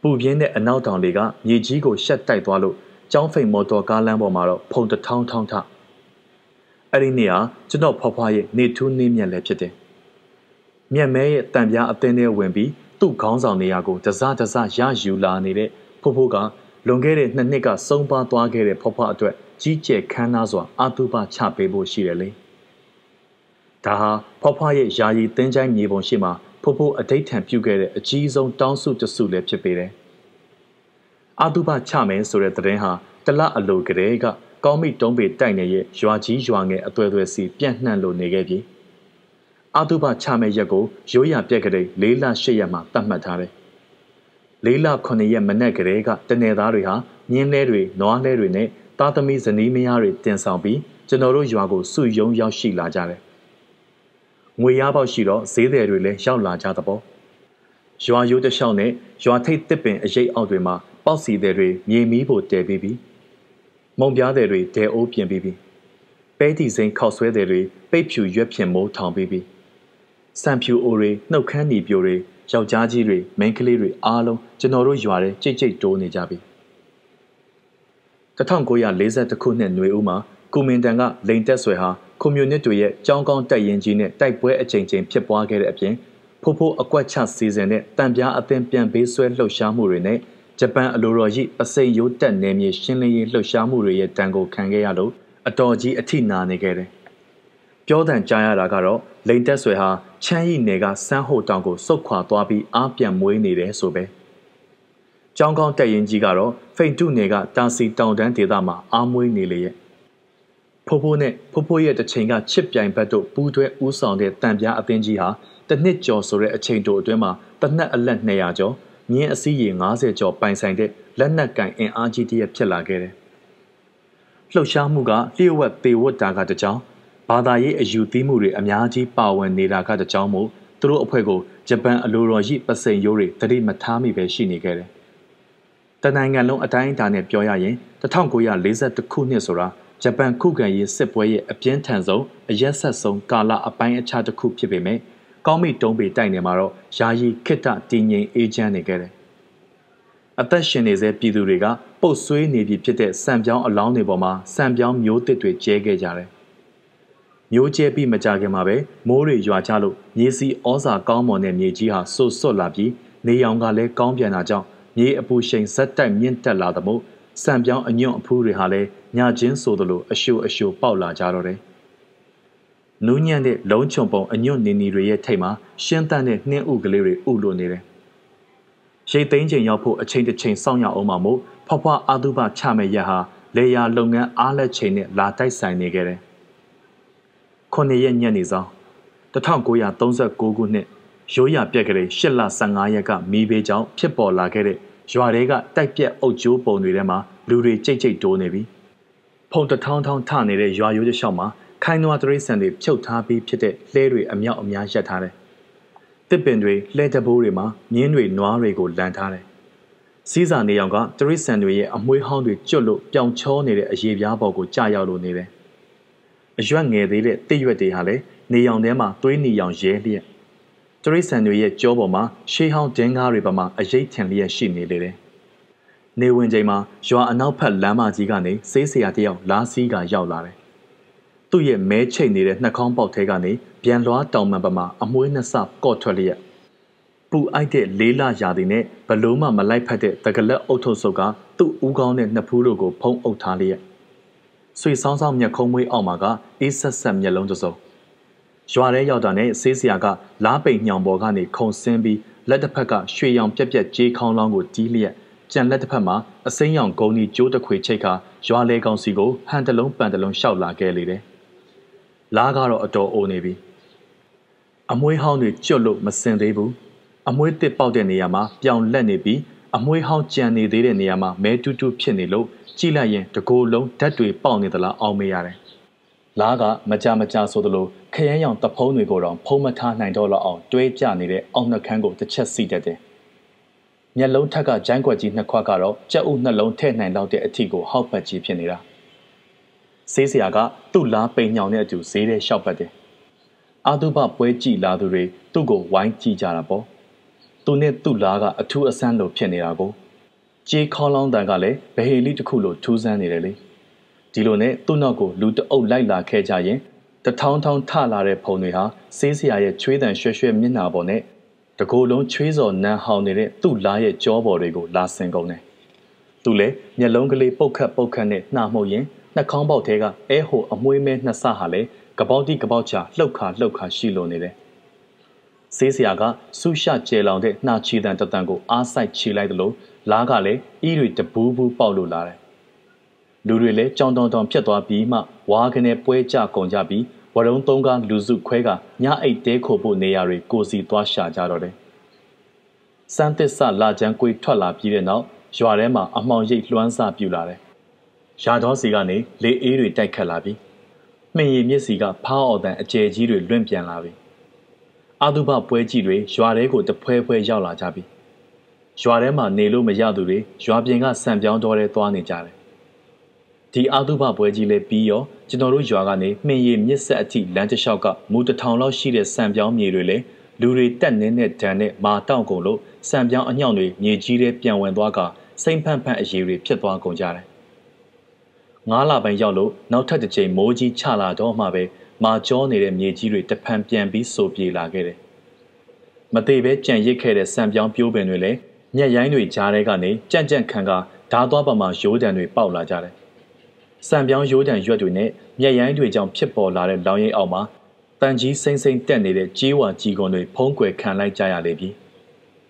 ပူပြင်းတဲ့အနောက်တောင်တွေကမြေကြီးကိုရှက်တိုက်သွားလို့ကျောင်းဖိန်မော်တော်ကားလမ်းပေါ်မှာတော့ဖုန်တထောင်းထောင်းထအဲ့ဒီနေ့ဟာကျွန်တော်ဖွားဖွားရဲ့နေထူးနေမြက်လည်းဖြစ်တယ်မြက်မဲရဲ့တံပြားအသင်းထဲဝင်ပြီးသူ့ခေါင်းဆောင်နေရာကိုတစတစရယူလာနေတဲ့ဖိုးဖိုးက လွန်ခဲ့တဲ့နှစ်နှစ်ကစုံပါသွားခဲ့တဲ့ဖွားဖွားအတွက်ကြီးကျယ်ခမ်းနားစွာအာတုပချပေးဖို့ရှိတယ်လေဒါဟာဖွားဖွားရဲ့ယာယီတင်းချိုင်းမြေပုံရှိမှာဖိုးဖိုးအဋိဌံပြုခဲ့တဲ့အကြီးဆုံးတောင်းစုတစုလည်းဖြစ်ပေတယ်။အာတုပချမယ်ဆိုတဲ့သတင်းဟာတလအလိုကလေးကကောင်းမိတုံးပေတိုက်နေရဲ့ရွာကြီးရွာငယ်အသွဲသွဲစီပြန့်နှံ့လို့နေခဲ့ပြီ။အာတုပချမယ်ရက်ကိုရိုးရပြက်ကလေး၄လ၈ရက်မှသတ်မှတ်ထားတယ်။ ၄လ9ရက်မနက်ကလေးကတနေသားတွေဟာမြင်းလဲတွေနွားလဲတွေနဲ့သားသမီးဇနီးမယားတွေတင်ဆောင်ပြီးကျွန်တော်တို့ရွာကိုစုယုံရောက်ရှိလာကြတယ်ငွေရပေါက်ရှိတော့ဈေးသည်တွေလည်းရောက်လာကြသဘောရွာရိုးတစ်လျှောက်နဲ့ရွာထိပ်တစ်ပင်အရိပ်အောက်တွေမှာပေါက်စီသည်တွေမြေမီးဖို့တည်ပြီးပြီမုံပြားသည်တွေဒဲအိုးပြင်ပြီးပြီပဲတီစိန်ခောက်ဆွဲသည်တွေပိတ်ဖြူရွက်ဖြင်မိုးထောင်ပြီးပြီစံဖြူအိုတွေနှုတ်ခမ်းနီပြိုတွေ ယောက်ျားကြီးတွေမိန်းကလေးတွေအားလုံးကျွန်တော်တို့ရွာထဲကြိတ်ကြိတ်တိုးနေကြပြီ1940ခုနှစ်ຫນွေဦးမှာကုမင်တန်ကလိန်တက်ဆွဲဟာကွန်မြူနစ်တွေရဲ့ကြောင်းကောင်းတိုက်ရင်ကြီးနဲ့တိုက်ပွဲအကြိမ်ကြိမ်ဖြစ်ပွားခဲ့တဲ့အပြင်ဖိုးဖိုးအကွက်ချစီစဉ်တဲ့တံပြားအသင်းပြန်ပေးဆွဲလှုပ်ရှားမှုတွေနဲ့ဂျပန်အလိုတော်ရှိပစိန်ရိုးတက်နယ်မြေရှင်းလင်းရေးလှုပ်ရှားမှုတွေရဲ့တန်ကိုခံခဲ့ရလို့အတော်ကြီးအထိနာနေခဲ့တယ်။ပြောတန်ကြားရတာကတော့လိန်တက်ဆွဲဟာ ချမ်းရီနယ်ကစမ်းဟိုတောင်ကိုစုတ်ခွာသွားပြီးအားပြန်မွေးနေတယ်ဆိုပဲ။ကြောင်းကောင်းတက်ရင်ကြီးကတော့ဖိန်တုနယ်ကတာစီတောင်တန်းဒေသမှာအားမွေးနေလေရဲ့။ဖိုးဖိုးနဲ့ဖိုးဖိုးရဲ့တစ်ချိန်ကချစ်ပြိုင်ဘက်တို့ပူးတွဲဦးဆောင်တဲ့တံပြားအသင်းကြီးဟာတစ်နှစ်ကျော်ဆိုတဲ့အချိန်တိုအတွင်းမှာတနက်အလက်200ကျော်မြင်းအစည်းရေ90ကျော်ပိုင်ဆိုင်တဲ့လက်နက်ကင်အင်အားကြီးတည်းဖြစ်လာခဲ့တယ်။လှုပ်ရှားမှုကလျှို့ဝှက်ပေဝတ်တာကတကြောင် ဘာသာရေးအယူသီးမှုတွေအများကြီးပါဝင်နေတာကတကြောင်မို့သူတို့အဖွဲ့ကိုဂျပန်အလိုတော်ရှိပစိန်ရိုးတွေတတိမထားမိပဲရှိနေခဲ့တယ်။တနိုင်ငံလုံးအတိုင်းအတာနဲ့ပြောရရင်1942ခုနှစ်ဆိုတာဂျပန်ခုခံရေးစစ်ပွဲရဲ့အပြင်းထန်ဆုံးအရက်ဆက်ဆုံးကာလအပိုင်းအခြားတစ်ခုဖြစ်ပေမဲ့ကောင်းမိတုံးပေတိုက်နေမှာတော့ယာယီခိတ္တတည်ငြိမ်အေးချမ်းနေခဲ့တယ်။အသက်ရှင်နေစေပြည်သူတွေကပုတ်ဆွေးနေပြီဖြစ်တဲ့စံပြောင်းအလောင်းတွေပေါ်မှာစံပြောင်းမျိုးတစ်တွေကျဲခဲ့ကြတယ် မျိုးကျဲပြီးမကြခင်မှာပဲမိုးတွေရွာချလို့မြေစီဩဇာကောင်းမွန်တဲ့မြေကြီးဟာဆူဆွတ်လာပြီးနေရောင်ကလည်းကောင်းပြန်တာကြောင့်မြေအပူရှိန်ဇက်တိုက်မြင့်တက်လာသမို့စံပြောင်းအညွန့်အဖူးတွေဟာလည်းညချင်းဆိုသလိုအရှိုအရှိုပေါက်လာကြတော့တယ်။နူးညံ့တဲ့လုံးချုံပုံအညွန့်နေနေတွေရဲ့ထိတ်မှာရှင်းတန်းတဲ့နှင်းဥကလေးတွေဥလို့နေတယ်။ရိတ်သိမ်းချိန်ရောက်ဖို့အချိန်တစ်ချိန်စောင့်ရအောင်မှမို့ဖွားဖွားအာတုပချမဲ့ရဟာလေယာလုပ်ငန်းအားလက်ချိန်နဲ့လာတိုက်ဆိုင်နေခဲ့တယ်။ ခုနှစ်ရက်ညနေဆောင်1939ခုနှစ်ရိုးရပြက်ကလေး၈လ15ရက်ကမီးဘေးကြောင့်ဖြစ်ပေါ်လာခဲ့တဲ့ရွာတွေကတိုက်ပြက်အုပ်ကျိုးပုံတွေထဲမှာလူတွေကြိတ်ကြိတ်တိုးနေပြီဖုန်တထောင်းထောင်းထနေတဲ့ရွာရိုးတစ်လျှောက်မှာခိုင်နွားတရိษံတွေဖြုတ်ထားပြီးဖြစ်တဲ့လှဲတွေအမြောက်အများရပ်ထားတယ်တစ်ပင်တွေလှဲတဘိုးတွေမှာမြင်းတွေနွားတွေကိုလန်ထားတယ်စီးစာနေအောင်ကတရိษံတွေရဲ့အမွှေးဟောင်းတွေကျွတ်လို့ပျောင်ချောနေတဲ့အရေပြားပေါ်ကိုကြာရောက်လို့နေတယ် အရွက်ငယ်သေးတဲ့တစ်ရွက်တွေဟာလည်းနေရောင်ထဲမှာသွေးနေရောင်ရဲလျက်တရိษံတွေရဲ့ကြောပေါ်မှာရှေးဟောင်းဒင်းကားတွေပမာအရေးထင်လျက်ရှိနေလေတယ်။နေဝင်ချိန်မှာရွာအနောက်ဘက်လမ်းမကြီးကနေစေးစရာတယောက်လာစီးကရောက်လာတယ်။သူ့ရဲ့မဲချိတ်နေတဲ့နှာခေါင်းပေါက်ထဲကနေပြန်လွှားတောင်မှန်ပမာအမွှေးနှစ်ဆကော့ထွက်လျက်ပူအိုက်တဲ့လေးလရာသီနဲ့ဘလုံးမမလိုက်ဖက်တဲ့တကလက်အုတ်ထုတ်စုပ်ကသူ့ဦးကောင်းတဲ့နှစ်ဖူးတို့ကိုဖုံးအုပ်ထားလျက် ဆွေဆောင်းဆောင်းမျက်ခုံးမွေးအောက်မှာကအေးဆက်ဆက်မျက်လုံးတစ်စုံရွာထဲရောက်တာနဲ့ဆေးစရာကလားပိန်ညောင်ပေါ်ကနေခုံဆင်းပြီးလက်တစ်ဖက်ကရွှေရောင်ပြက်ပြက်ကြေးခေါင်းလောင်းကိုတီးလျက်ကြံလက်တစ်ဖက်မှာအစိမ်းရောင်ဂုံဒီကျိုးတစ်ခွေချိတ်ခါရွာလေကောင်စီကိုဟန်တလုံးပန်တလုံးရှောက်လာခဲ့လေတယ်။လားကတော့အတော်အိုနေပြီ။အမွှေးဟောင်းတွေကျွတ်လို့မစင်သေးဘူး။အမွှေးတစ်ပေါက်တဲ့နေရာမှာပြောင်လက်နေပြီးအမွှေးဟောင်းကြံနေသေးတဲ့နေရာမှာမဲတူးတူးဖြစ်နေလို့ ကြည့်လိုက်ရင်တကိုယ်လုံးဓာတ်တွေပေါက်နေသလားအောင်မေးရတယ်။လားကမကြမကြဆိုသလိုခရမ်းရောင်တဖုံးတွေကိုတော့ဖုံးမထားနိုင်တော့လောက်အောင်တွဲကြနေတဲ့အောက်နှခမ်းကိုတစ်ချက်စီတတ်တယ်။မျက်လုံးထက်ကဂျိုင်းကွက်ကြီးနှစ်ခွက်ကတော့ကြက်ဥနှလုံးထဲ့နိုင်လောက်တဲ့အထီကိုဟောက်ပတ်ကြီးဖြစ်နေတာ။ဆေးစရာကသူ့လားပိန်ညောင်တဲ့အတူဈေးထဲလျှောက်ပတ်တယ်။အာတုဘပွဲကြည့်လာသူတွေသူ့ကိုဝိုင်းကြည့်ကြတာပေါ့။သူနဲ့သူ့လားကအထူးအဆန်းလိုဖြစ်နေတာကို ကြေးခေါလောင်းတန်ကလည်းဗဟေလိတစ်ခုလိုထူးဆန်းနေတယ်လေ။ဒီလိုနဲ့သူ့နောက်ကိုလူတအုပ်လိုက်လာခဲ့ကြရင်တထောင်းထောင်းထလာတဲ့ဖုံတွေဟာဆေးစရာရဲ့ချွေးတန်ရွှဲရွှဲမျက်နှာပေါ်နဲ့တကိုယ်လုံးချွေးစော်နန်းဟောင်းနေတဲ့သူ့လားရဲ့ကြောပေါ်တွေကိုလာဆင်ကုန်တယ်။သူလည်းမျက်လုံးကလေးပုတ်ခတ်ပုတ်ခတ်နဲ့နှာမှုတ်ရင်နှာခေါင်းပေါက်ထဲကအဲဟိုအမွှေးမဲနှစ်ဆဟာလည်းကပေါတိကပေါချလှုပ်ခါလှုပ်ခါရှိလိုနေတယ်။ဆေးစရာကဆူရှကျဲလောင်တဲ့နှာချီတန်တတန်ကိုအားဆိုင်ချီလိုက်သလို လားကလည်းဤတွေတပူးဘူးပေါက်လို့လာတယ်။လူတွေလည်းကြောင်တောင်တောင်ဖြတ်သွားပြီးမှဝါကနေပွဲကြကုန်ကြပြီးဝရုံသုံးကားလူစုခွဲကညအိတ်တဲခိုဖို့နေရာတွေကိုစီသွားရှာကြတော့တယ်။စမ်းသစ်ဆလာချမ်းကွေထွက်လာပြီးတဲ့နောက်ရွာထဲမှာအမှောင်ရိပ်လွှမ်းစပြူလာတယ်။ရာတော်စီကနေလေအေးတွေတိုက်ခတ်လာပြီးမှင်ရည်မျက်စီကဖားအော်တန်အကျယ်ကြီးတွေလွင့်ပြန်လာပြီ။အာတုဘပွဲကြီးတွေရွာထဲကိုတဖွဲဖွဲရောက်လာကြပြီ။ ရွာထဲမှာနေလို့မရသူတွေရွာပြင်ကဆံပြောင်းတော်ထဲသွားနေကြတယ်ဒီအာတုဘပွဲကြီးလည်းပြီးရောကျွန်တော်တို့ရွာကနေမှင်ရည်မြစ်ဆက်အထိလမ်းတစ်လျှောက်ကမူတထောင်လောက်ရှိတဲ့စံပြောင်းမြေတွေလည်းလူတွေတက်နေတဲ့ဒဏ်နဲ့မာတောင့်ကုန်လို့စံပြောင်းအညောင်တွေမြေကြီးထဲပြန်ဝင်သွားကစိမ့်ဖန့်ဖန့်အရေးတွေဖြစ်သွားကုန်ကြတယ်။ငားလာပိုင်းရောက်လို့နောက်ထပ်တစ်ချိန်မိုးကြီးချလာတော့မှပဲမာကြောနေတဲ့မြေကြီးတွေတဖန်ပြန်ပြီးဆိုပြေလာခဲ့တယ်။မသေးပဲကြံရစ်ခဲ့တဲ့စံပြောင်းပြိုးပင်တွေလည်း ညက်ရိုင်းတွေကြားထဲကနေကြန့်ကြန့်ခံကဓာသွားပမာရိုးတံတွေပေါက်လာကြတယ်။စံပြောင်းရိုးတံရွက်တွေနဲ့မျက်ရိုင်းတွေကြောင့်ဖြစ်ပေါ်လာတဲ့လောင်ရိပ်အောက်မှာတန်ကြီးစိမ့်စိမ့်တက်နေတဲ့ကြေးဝါကြီးကွန်တွေဖုံးကွယ်ခံလိုက်ကြရလေပြီ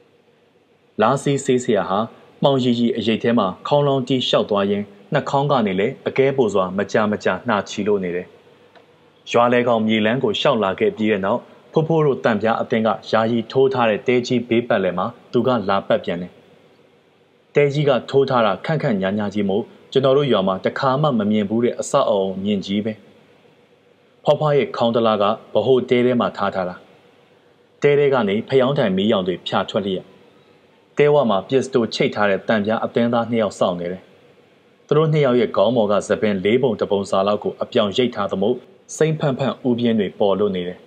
။လာစီဆေးဆရာဟာမှောင်ရီရီအရေးထဲမှာခေါင်းလောင်းတီးလျှောက်သွားရင်းနှာခေါင်းကနေလည်းအကဲပိုစွာမကြမကြနှာချီလို့နေတယ်။ရွာလဲကောင်မြေလန်းကိုရှောက်လာခဲ့ပြီးတဲ့နောက် ဖိုးဖိုးတို့တန်ပြားအတင်းကယာယီထိုးထားတဲ့တဲကြီးဘေးပတ်လည်မှာသူကလာပတ်ပြန်တယ်။တဲကြီးကထိုးထားတာခန့်ခန့်ညာညာကြီးမို့ကျွန်တော်တို့ရွာမှာတခါမှမမြင်ဘူးတဲ့အဆောက်အအုံမြင်ကြီးပဲဖွားဖွားရဲ့ခေါင်းတလားကဗဟိုတဲထဲမှာထားထားတာတဲထဲကနေဖျောင်းတိုင်မီးရောင်တွေဖြာထွက်လျက်တဲဝမှာပစ္စတိုချိတ်ထားတဲ့တံပြားအသင်းသားနှစ်ယောက်စောင့်နေတယ်သူတို့နှစ်ယောက်ရဲ့ခေါင်းပေါ်ကသပင်လေးပုံတပုံစာလောက်ကိုအပြောင်ရိတ်ထားသမို့စိမ့်ဖန့်ဖန့်ဥပြင်းတွေပေါ်လို့နေတယ်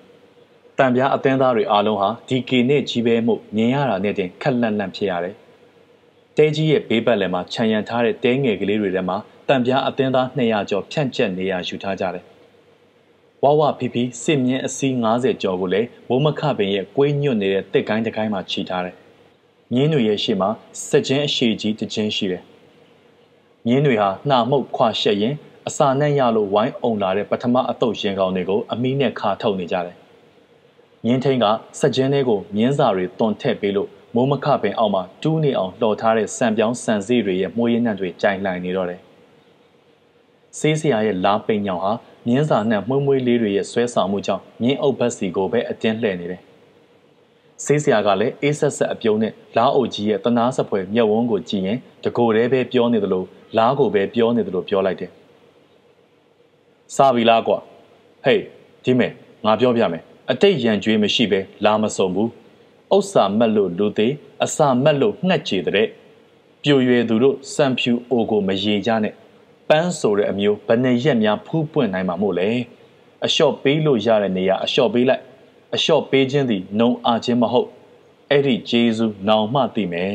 တံပြားအသင်းသားတွေအားလုံးဟာဒီကေနဲ့ကြီးပဲမှုမြင်ရတာနဲ့တင်ခက်လန့်လန့်ဖြစ်ရတယ်တဲတဲကြီးရဲ့ဘေးပတ်လည်မှာခြံရံထားတဲ့တဲငယ်ကလေးတွေထဲမှာတံပြားအသင်းသား200ကျော်ဖြန့်ကျက်နေရယူထားကြတယ်။ဝဝဖီဖီစစ်မြင်းအစီး90ကျော်ကိုလည်းမိုးမခပင်ရဲ့ကွေးညွတ်နေတဲ့တစ်ကိုင်းတစ်ကိုင်းမှာခြိထားတယ်။မြင်းတွေရဲ့ရှေ့မှာစက်ချင်းအရှိကြီးတစ်ချင်းရှိတယ်။မြင်းတွေဟာနှာမှုတ်ခွာရှက်ရင်အစာနဲ့ရလို့ဝိုင်းအုံလာတဲ့ပထမအတုပ်ရင်ကောင်တွေကိုအမီးနဲ့ခါထုတ်နေကြတယ်။ မြင်းထိန်ကစက်ချင်းတွေကိုမြင်းစာတွေတွန်ထည့်ပေးလို့မိုးမခပင်အောက်မှာတူးနေအောင်လှော်ထားတဲ့စံပြောင်းစံစည်းတွေရဲ့မှုရင်းနှံတွေကြိုင်လှိုင်နေတော့တယ်။ဆေးဆရာရဲ့လားပိန်ညောင်ဟာမြင်းစာနဲ့မှုမွေးလေးတွေရဲ့ဆွဲဆောင်မှုကြောင့်မြင်းအုပ်ဘက်စီကိုပဲအတင်းလှည့်နေတယ်။ဆေးဆရာကလည်းအေးဆက်ဆက်အပြုံးနဲ့လားအုပ်ကြီးရဲ့တနာစပွဲမျက်ဝန်းကိုကြည့်ရင်တကိုယ်တည်းပဲပြောနေသလိုလားကိုပဲပြောနေသလိုပြောလိုက်တယ်။စားပြီလားကွာ။ဟေးဒီမဲ့ငါပြောပြမယ်။ အတိတ်ရန်ကြွေးမရှိပဲလာမစုံဘူးဥစ္စာမက်လို့လူသေးအစာမက်လို့ငှက်ကြည်တဲ့ပြိုရွယ်သူတို့စံဖြူအိုကိုမရေကြနဲ့ပန်းဆိုတဲ့အမျိုးဘယ်နဲ့ရက်များဖူးပွင့်နိုင်မှာမို့လဲအလျှော့ပေးလို့ရတဲ့နေရာအလျှော့ပေးလိုက်အလျှော့ပေးခြင်းသည်နှုံအားခြင်းမဟုတ်အဲ့ဒီဂျေဇုနောင်မှသိမယ်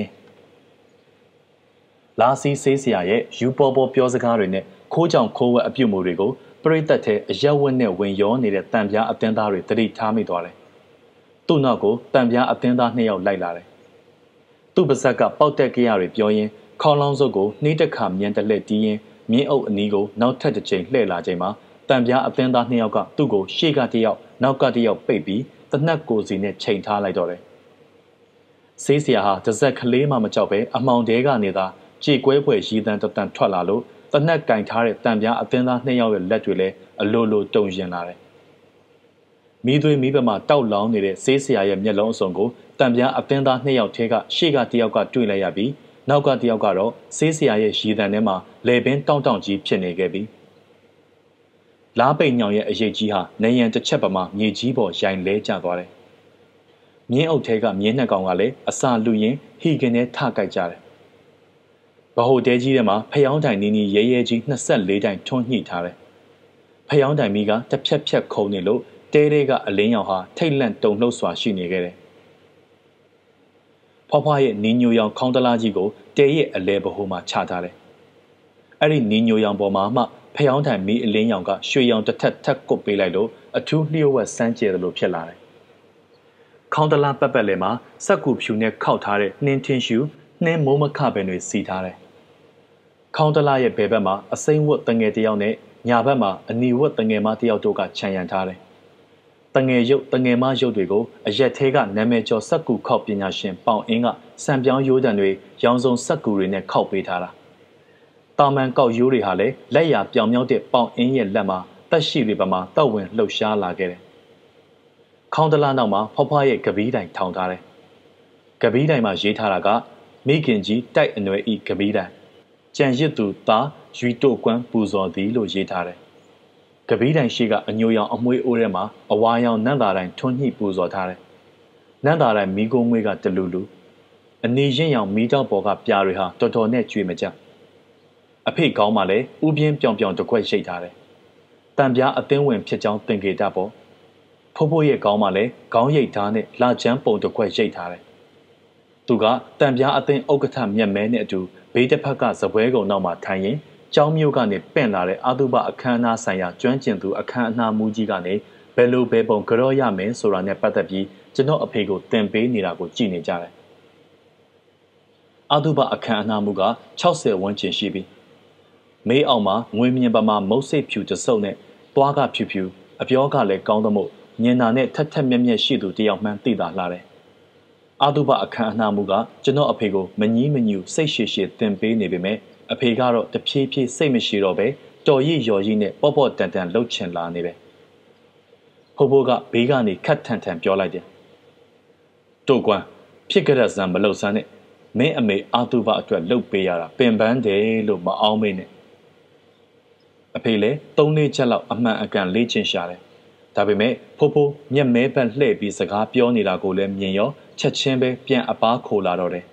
လာစီဆေးဆရာရဲ့ယူပေါ်ပေါ်ပြောစကားတွေနဲ့ခိုးကြောင်ခိုးဝက်အပြုတ်မှုတွေကို ပရိသတ်ထဲအရက်ဝက်နဲ့ဝင်ရောနေတဲ့တန်ပြားအသင်းသားတွေတတိထားမိသွားတယ်သူ့နောက်ကိုတံပြားအသင်းသားနှစ်ယောက်လိုက်လာတယ်။သူ့ပါဇက်ကပေါက်တက်ကြရတွေပြောရင်းခေါင်းလောင်းစုပ်ကိုနှိမ့်တက်ခါမြန်တလက်တီးရင်မြင်းအုပ်အနီးကိုနောက်ထပ်တစ်ချိန်လှည့်လာချိန်မှာတံပြားအသင်းသားနှစ်ယောက်ကသူ့ကိုရှေ့ကတစ်ယောက်နောက်ကတစ်ယောက်ပိတ်ပြီးတနက်ကိုစီနဲ့ချိန်ထားလိုက်တော့တယ်။ဆေးဆရာဟာတစ်စက်ကလေးမှမကြောက်ပဲအမောင်တဲကနေသာကြေကွဲဖွယ်ရည်တန်းတတန်ထွက်လာလို့ တနက်ကင်ထားတဲ့တံပြားအသင်းသားနှစ်ယောက်ရဲ့လက်တွေလည်းအလိုလိုတုံရင်လာတယ်မီးသွေးမီးပမာတောက်လောင်နေတဲ့ဆေးဆရာရဲ့မျက်လုံးအစုံကိုတံပြားအသင်းသားနှစ်ယောက်ထဲကရှေ့ကတယောက်ကတွေ့လိုက်ရပြီးနောက်ကတယောက်ကတော့ဆေးဆရာရဲ့ရည်တံထဲမှာလေပင်တောင့်တောင့်ကြီးဖြစ်နေခဲ့ပြီးလားပိန်ညောင်ရဲ့အရေးကြီးဟာနေရန်တစ်ချက်ပမာမြေကြီးပေါ်ရိုင်လဲကျသွားတယ်။မြင်းအုပ်ထဲကမြင်းနှစ်ကောင်ကလည်းအစာလူရင်ဟီကင်နဲ့ထကြိုက်ကြတယ်။ ဘဟိုတဲကြီးထဲမှာဖျောင်းတိုင်နီနီရဲရဲကြီး24တိုင်ထွန်းညှိထားတယ်။ဖျောင်းတိုင်မီကတစ်ဖြက်ဖြက်ခုံနေလို့တဲတဲကအလင်းရောင်ဟာထိတ်လန့်တုန်လှုပ်စွာရှိနေခဲ့တယ်။ဖွားဖွားရဲ့နင်းညိုရောင်ခေါင်းတလားကြီးကိုတဲရဲ့အလဲဘဟုမှာချထားတယ်။အဲ့ဒီနင်းညိုရောင်ပေါ်မှာမှဖျောင်းထိုင်မီအလင်းရောင်ကရွှေရောင်တစ်ထက်ထက်ကုတ်ပေးလိုက်လို့အထူးလျှို့ဝှက်စမ်းကြဲတယ်လို့ဖြစ်လာတယ်။ခေါင်းတလားပတ်ပတ်လဲမှာစက်ကူဖြူနဲ့ခောက်ထားတဲ့နှင်းထင်းရှူနှင်းမိုးမခပင်တွေစီထားတယ်။ ခေါင်းတလားရဲ့ဘယ်ဘက်မှာအစိမ့်ဝတ်တငယ်တယောက်နဲ့ညာဘက်မှာအနီဝတ်တငယ်မတယောက်တို့ကခြံရံထားတယ်တငယ်ရုပ်တငယ်မရုပ်တွေကိုအရက်သေးကနာမည်ကျော်စက်ကူခောက်ပညာရှင်ပေါင်အင်းကစံပြောင်းရိုးတံတွေရောင်စုံစက်ကူတွေနဲ့ခောက်ပေးထားတာတာမန်ကောက်ရိုးတွေဟာလည်းလက်ရပြောင်မြောက်တဲ့ပေါင်အင်းရဲ့လက်မှာတက်ရှိတွေပမာတောက်ဝင်လှုပ်ရှားလာခဲ့တယ်ခေါင်းတလားနောက်မှာဖွားဖွားရဲ့ကပီးတိုင်ထောင်ထားတယ်ကပီးတိုင်မှာရေးထားတာကမိခင်ကြီးတိုက်အနွယ်ဤကပီးတိုင် ကြံရစ်သူသားရွီတို့ကွမ်းပူဇော်သည်လို့ရေးထားတယ်ကပီးတိုင်ရှိကအညိုရောင်အမွှေးအိုးထဲမှာအဝါရောင်နန့်တာတိုင်းထွန်းညှိပူဇော်ထားတယ်။နန့်တာတိုင်းမီးကုန်းမွေးကတလူလူအနီရင်ရောင်မီးတောက်ပေါ်ကပြားတွေဟာတော်တော်နဲ့ကျွေးမကြ။အဖေကောင်းမှလည်းဥပြင်းပြောင်ပြောင်တကွက်ရိတ်ထားတယ်။တံပြားအသင်းဝင်ဖြစ်ကြောင်းသင်္ကေတပေါ်ဖိုးဖိုးရဲ့ကောင်းမှလည်းခေါင်းရိတ်သားနဲ့လာချမ်းပုံတကွက်ရိတ်ထားတယ်။ သူကတံပြားအသင်းဥက္ကဋ္ဌမျက်မဲနဲ့အတူဘေးတစ်ဖက်ကဇပွဲကုံနောက်မှာထိုင်ရင်ကျောင်းမြို့ကနေပင့်လာတဲ့အာသုဘအခမ်းအနားဆိုင်ရာကျွမ်းကျင်သူအခမ်းအနားမူကြီးကနေဘယ်လိုဘယ်ပုံကြော့ရမယ်ဆိုတာနဲ့ပတ်သက်ပြီးကျွန်တော်အဖေကိုတင်ပေးနေတာကိုကြည့်နေကြတယ်။အာသုဘအခမ်းအနားမူက60ဝန်းကျင်ရှိပြီးမေးအောင်မှာငွေမြင်ပမာမုတ်စိတ်ဖြူတစုပ်နဲ့သွားကဖြူဖြူအပြောကလည်းကောင်းသမို့ညင်နာနဲ့ထက်ထက်မြက်မြက်ရှိသူတယောက်မှန်းသိတာလှတယ်။ အာသုဘအခမ်းအနားမူကကျွန်တော်အဖေကိုမငီးမညူစိတ်ရှည်ရှည်တင်ပေးနေပေမဲ့အဖေကတော့တဖြည်းဖြည်းစိတ်မရှိတော့ပဲတော်ရည်ရော်ရည်နဲ့ပေါ့ပေါ့တန်တန်လှုပ်ချင်လာနေပဲဖိုးဖိုးကဘေးကနေခတ်ထန်ထန်ပြောလိုက်တယ်တို့ကွမ်းဖြစ်ကြတဲ့ဇံမလှုပ်ဆန်းနဲ့မင်းအမေအာတုဘအတွက်လှုပ်ပေးရတာပင်ပန်းတယ်လို့မအောင်မေးနဲ့အဖေလည်းသုံးလေးချက်လောက်အမှန်အကန်လေ့ကျင့်ရှာတယ်ဒါပေမဲ့ဖိုးဖိုးမျက်မဲဘက်လှည့်ပြီးစကားပြောနေတာကိုလည်းမြင်ရော ချက်ချင်းပဲပြန်အပားခိုလာတော့တယ်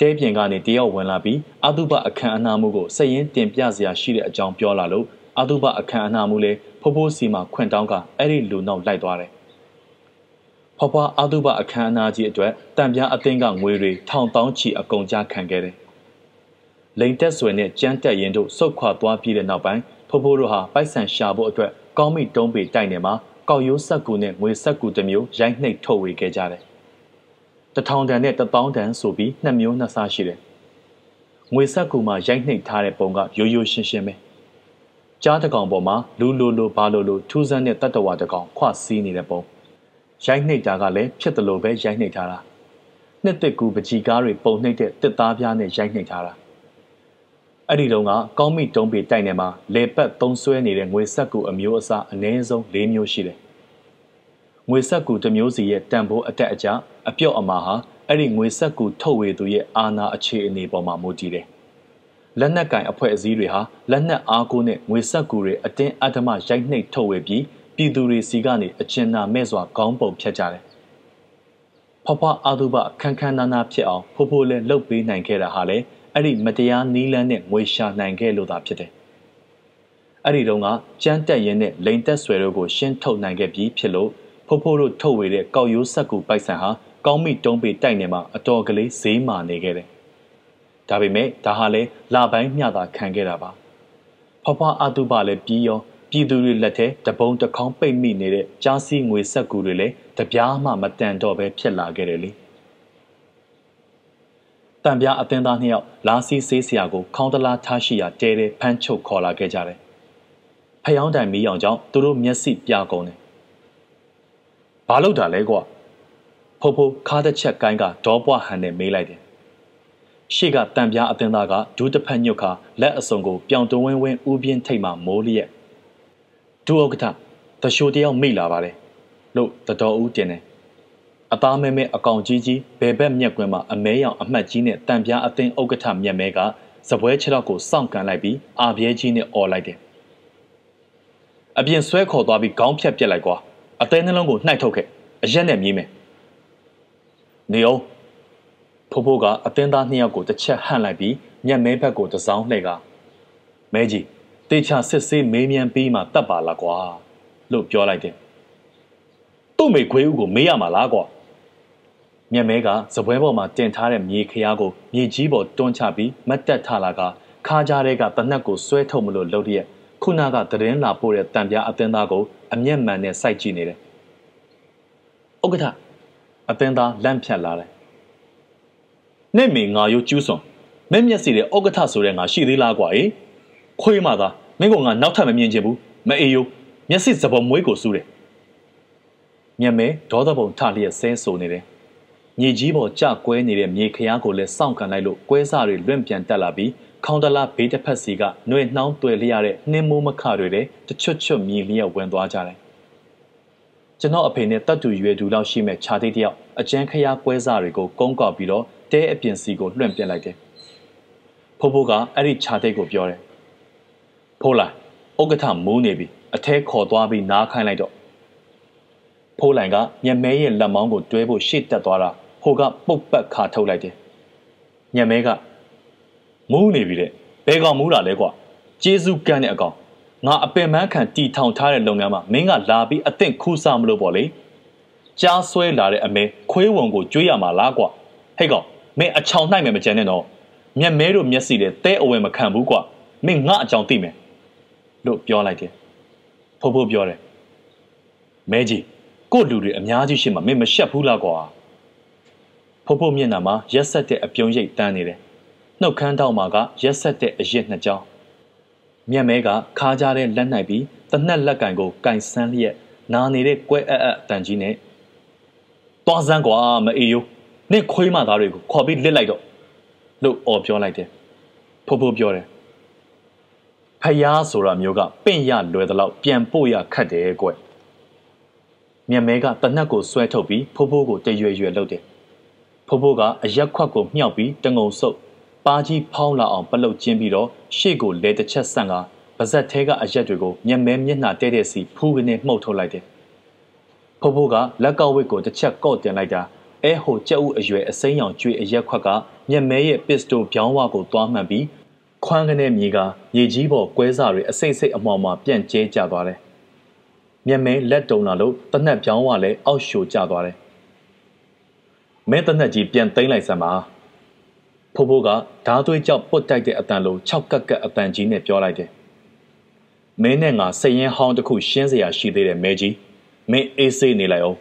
တဲပြင်ကနေတယောက်ဝင်လာပြီးအတုပအခမ်းအနားမှုကိုစရင်တင်ပြစရာရှိတဲ့အကြောင်းပြောလာလို့အတုပအခမ်းအနားမှုလဲဖိုးဖိုးစီမှာခွင့်တောင်းကအဲ့ဒီလူနောက်လိုက်သွားတယ်။ဖဖွားဖွားအာတုဘအခမ်းအနားကြီးအတွက်တံပြားအသင်းကငွေတွေထောင်တောင်းချီအကုန်ကြခံခဲ့တယ်။လိန်တက်ဆွေနဲ့ကြမ်းတက်ရင်တို့စုတ်ခွာသွားပြီးတဲ့နောက်ပိုင်းဖိုးဖိုးတို့ဟာပိုက်ဆံရှာဖို့အတွက်ကောင်းမိတုံးပေတိုက်နေမှာကောက်ရိုးဆက်ကူနဲ့ငွေဆက်ကူတစ်မျိုးရိုက်နှိပ်ထုတ်ဝေခဲ့ကြတယ်။ တထောင်တန်နဲ့တပေါင်းတန်ဆိုပြီးနှစ်မျိုးနှစ်စားရှိတယ်။ငွေဆက်ကူမှာရိုက်နှိပ်ထားတဲ့ပုံကရိုးရိုးရှင်းရှင်းပဲ။ကြားတကောင်ပေါ်မှာလူလိုလိုဘာလိုလိုထူးဆန်းတဲ့တတ္တဝါတကောင်ခွစီးနေတဲ့ပုံ။ရိုက်နှိပ်တာကလည်းဖြစ်တယ်လို့ပဲရိုက်နှိပ်ထားတာနှစ်သက်ကူပကြီးကားတွေပုံနှိပ်တဲ့တစ်သားပြားနဲ့ရိုက်နှိပ်ထားတာအဲ့ဒီတော့ကကောင်းမိတုံးပေတိုက်နေမှာလေပတ်သုံးဆွဲနေတဲ့ငွေဆက်ကူအမျိုးအစားအနည်းဆုံး၄မျိုးရှိတယ် ငွေဆက်ကူတစ်မျိုးစီရဲ့တန်ဖိုးအတက်အကျအပြော့အမာဟာအဲ့ဒီငွေဆက်ကူထုတ်ဝေသူရဲ့အာဏာအခြေအနေပေါ်မှာမူတည်တယ်လက်နက်ကင်အဖွဲ့အစည်းတွေဟာလက်နက်အားကိုးနဲ့ငွေဆက်ကူတွေအတင်းအဓမ္မရိုက်နှိပ်ထုတ်ဝေပြီးပြည်သူတွေစီကနေအကျဉ်းနာမဲ့စွာခေါင်းပုံဖြတ်ကြတယ်။ဖွားဖွားအာတုဘခန်းခန်းနာနာဖြစ်အောင်ဖိုးဖိုးလဲလှုပ်ပေးနိုင်ခဲ့တာဟာလေအဲ့ဒီမတရားနီးလန်းနဲ့ငွေရှာနိုင်ခဲ့လို့သာဖြစ်တယ်။အဲ့ဒီတုန်းကကြမ်းတက်ရင်နဲ့လိန်တက်ဆွဲတို့ကိုရှင်းထုတ်နိုင်ခဲ့ပြီးဖြစ်လို့ ဖိုးဖိုးတို့ထုတ်ဝေတဲ့ကောက်ရိုးဆက်ကူပိုက်ဆံဟာကောင်းမိတုံးပေတိုက်နေမှာအတော်ကလေးဈေးမာနေခဲ့တယ်။ဒါပေမဲ့ဒါဟာလေလာပိုင်းမျှတာခံခဲ့တာပါ။ဖွားဖွားအာတုဘလည်းပြီးရောပြည်သူတွေလက်ထဲတပုံတခေါင်းပိတ်မိနေတဲ့ကြားစီငွေဆက်ကူတွေလည်းတပြားမှမတန်တော့ပဲဖြစ်လာခဲ့တယ်လေတံပြားအသင်းသားနှစ်ယောက်လာစီဆေးဆရာကိုခေါင်းတလားထားရှိရာတဲတဲဖမ်းချုပ်ခေါ်လာခဲ့ကြတယ်ဖျောင်းတိုင်မီးအောင်ကြောင့်သူတို့မျက်စိပြကုန်တယ် ဘာလို့တာလဲကွာဖိုးဖိုးခါးတစ်ချက်ကိုင်းကဒေါပွားဟန်နဲ့မေးလိုက်တယ်ရှေ့ကတံပြားအသင်းသားကဒူးတစ်ဖက်ညွတ်ခါလက်အစုံကိုပြောင်တဝင်းဝင်းဥပြင်းထိတ်မှမိုးလျက်ဒုဥက္ကဋ္ဌတရှိုးတယောက်မိလာပါတယ်လို့တတော်ဦးတင်တယ်အသားမဲမဲအကောင်ကြီးကြီးဘယ်ဘက်မျက်ကွင်းမှာအမဲရောင်အမှတ်ကြီးနဲ့တံပြားအသင်းဥက္ကဋ္ဌမျက်မဲကစပွဲခြေထောက်ကိုစောင့်ကန်လိုက်ပြီးအာပြဲကြီးနဲ့អော်လိုက်တယ်အပြင်ဆွဲခေါ်သွားပြီးခေါင်းဖြတ်ပြက်လိုက်ကွာ အသေးနှလုံးကိုနှိုက်ထုတ်ခဲ့အရက်နဲ့မြည်မယ်နေအောင်ဖိုးဖိုးကအသင်းသားနှစ်ယောက်ကိုတစ်ချက်ဟန့်လိုက်ပြီးမျက်မဲဘက်ကိုတစောင်းလှည့်ကမဲကြီးတေချာစစ်ဆေးမေးမြန်းပြီးမှတတ်ပါလားကွာလို့ပြောလိုက်တယ်သူ့မိခွေးဦးကိုမေးရမှာလားကွာမြက်မဲကစပွဲပေါ်မှာတင်ထားတဲ့မြေခရားကိုမြေကြီးပေါ်တွန်းချပြီးမတ်တက်ထလာကခါကြားတဲ့ကတနက်ကိုဆွဲထုတ်မလို့လှုပ်ရက် ခုနကသတင်းလာပို့တဲ့တံပြားအသင်းသားကိုအမျက်မှန်နဲ့စိုက်ကြည့်နေတယ်ဥက္ကဋ္ဌအသင်းသားလန့်ဖြတ်လာတယ်နဲ့မေငါရိုးကျူးစွန်မဲ့မျက်စီတဲ့ဥက္ကဋ္ဌဆိုတဲ့ငါရှိသေးလားကွာအေးခွေးမှသာမင်းကငါနောက်ထပ်မမြင်ချင်ဘူးမအေးယိုမျက်စိစပေါ်မွေးကိုစူးတယ်ညမဲဒေါသပုံထလျက်ဆဲဆိုနေတယ်မြေကြီးပေါ်ကြကွဲနေတဲ့မြေခရားကိုလည်းစောင့်ကန်လိုက်လို့ကွဲစားတွေလွင့်ပြန်တက်လာပြီး ခေါင်းတလားဘေးတစ်ဖက်စီကနှွေနှောင်းတွေ့လျရတဲ့နှင်းမိုးမခတွေတဲ့တချွတ်ချွတ်မြည်လျက်ဝင်သွားကြတယ်ကျွန်တော်အဖေနဲ့တတ်တူရွယ်တူလောက်ရှိမဲ့ခြာသေးတယောက်အကျန်းခရားကွဲစားတွေကိုကုန်းကောက်ပြီးတော့တဲအပြင်စီကိုလွှင့်ပြလိုက်တယ်ဖိုးဖိုးကအဲ့ဒီခြာသေးကိုပြောတယ်ဖိုးလိုက်ဥက္ကဋ္ဌမူးနေပြီအထဲခေါ်သွားပြီးနားခိုင်းလိုက်တော့ဖိုးလိုင်ကညမဲရဲ့လက်မောင်းကိုတွဲဖို့ရှေ့တက်သွားတာဟိုကပုတ်ပတ်ခါထုတ်လိုက်တယ်ညမဲက မူးနေပြီတဲ့ဘယ်ကောင်မူးတာလဲကွာကျေးဇူးကန်းတဲ့အကောင်ငါအပင်မန်းခံတီထောင်ထားတဲ့လုပ်ငန်းမှာမင်းကလာပြီးအသင့်ခူးစားမလို့ပေါ့လေကြားဆွဲလာတဲ့အမဲခွေးဝုံကိုကျွေးရမှာလားကွာဟဲ့ကောင်မင်းအချောင်နိုင်မယ်မကြမ်းနဲ့တော့မျက်မဲတို့မျက်စိတဲ့တဲအဝယ်မခံဘူးကွာမင်းငါအကြောင်းသိမယ်လို့ပြောလိုက်တယ်ဖိုးဖိုးပြောတယ်မဲကြီးကို့လူတွေအများကြီးရှိမှမင်းမရှက်ဘူးလားကွာဖိုးဖိုးမျက်နှာမှာရက်ဆက်တဲ့အပြုံးရိပ်တန်းနေတယ် နှုတ်ခမ်းတောက်မှာကရက်ဆက်တဲ့အရစ်နှစ်ကြောင်းမျက်မဲကခါကြတဲ့လက်နိုင်ပြီးတနက်လက်ကင်ကိုကင်ဆန်းလျက်နာနေတဲ့ကွဲအပ်အပ်တန်ကြီးနဲ့သွားစမ်းကွာမအေးယိုနင့်ခွေးမသားတွေကိုခေါ်ပြီးလစ်လိုက်တော့လို့អော်ပြောလိုက်တယ်ဖိုးဖိုးပြောတယ်ဖျားဆိုတာမျိုးကပင့်ရလွယ်သလောက်ပြန်ပို့ရခတ်တယ်ကွမြက်မဲကတနက်ကိုဆွဲထုတ်ပြီးဖိုးဖိုးကိုတရွယ်ရွယ်လုပ်တယ်ဖိုးဖိုးကအရက်ခွက်ကိုမြှောက်ပြီးတငုံဆုပ် ပါကြီးဖောင်းလာအောင်ပလုတ်ကျင်းပြီးတော့ရှေ့ကိုလဲတစ်ချက်ဆန့်ကပါဇက်ထဲကအရက်တွေကိုမျက်မဲမျက်နှာတဲတဲ့စီဖူးကနေမှုတ်ထုတ်လိုက်တယ်ဖိုးဖိုးကလက်ကောက်ဝစ်ကိုတစ်ချက်ကော့တင်လိုက်တာအဲဟိုကြက်ဥအရွယ်အစိမ်းရောင်ကျွေးအရက်ခွက်ကမျက်မဲရဲ့ပစ္စတိုပြောင်းဝကိုသွားမှန်ပြီးခွန်းကနေမြေကရေကြီးပေါ်ကွဲစားတွေအစိတ်စိတ်အမောင်မှာပြန့်ကျဲကျသွားတယ်။မျက်မဲလက်တုံလာလို့တနက်ပြောင်းဝလည်းအောက်ရှို့ကျသွားတယ်မဲတနက်ကြီးပြန်သိမ်းလိုက်စမ်းပါ ဖိုးဖိုးကဓားသွေးကြောက်ပုတ်တိုက်တဲ့အတန်လို၆ကက်ကက်အတန်ကြီးနဲ့ပြောလိုက်တယ်မင်းနဲ့ငါစရင်ဟောင်းတစ်ခုရှင်းစရာရှိသေးတယ်မဲကြီးမင်းအေးဆေးနေလိုက်အောင်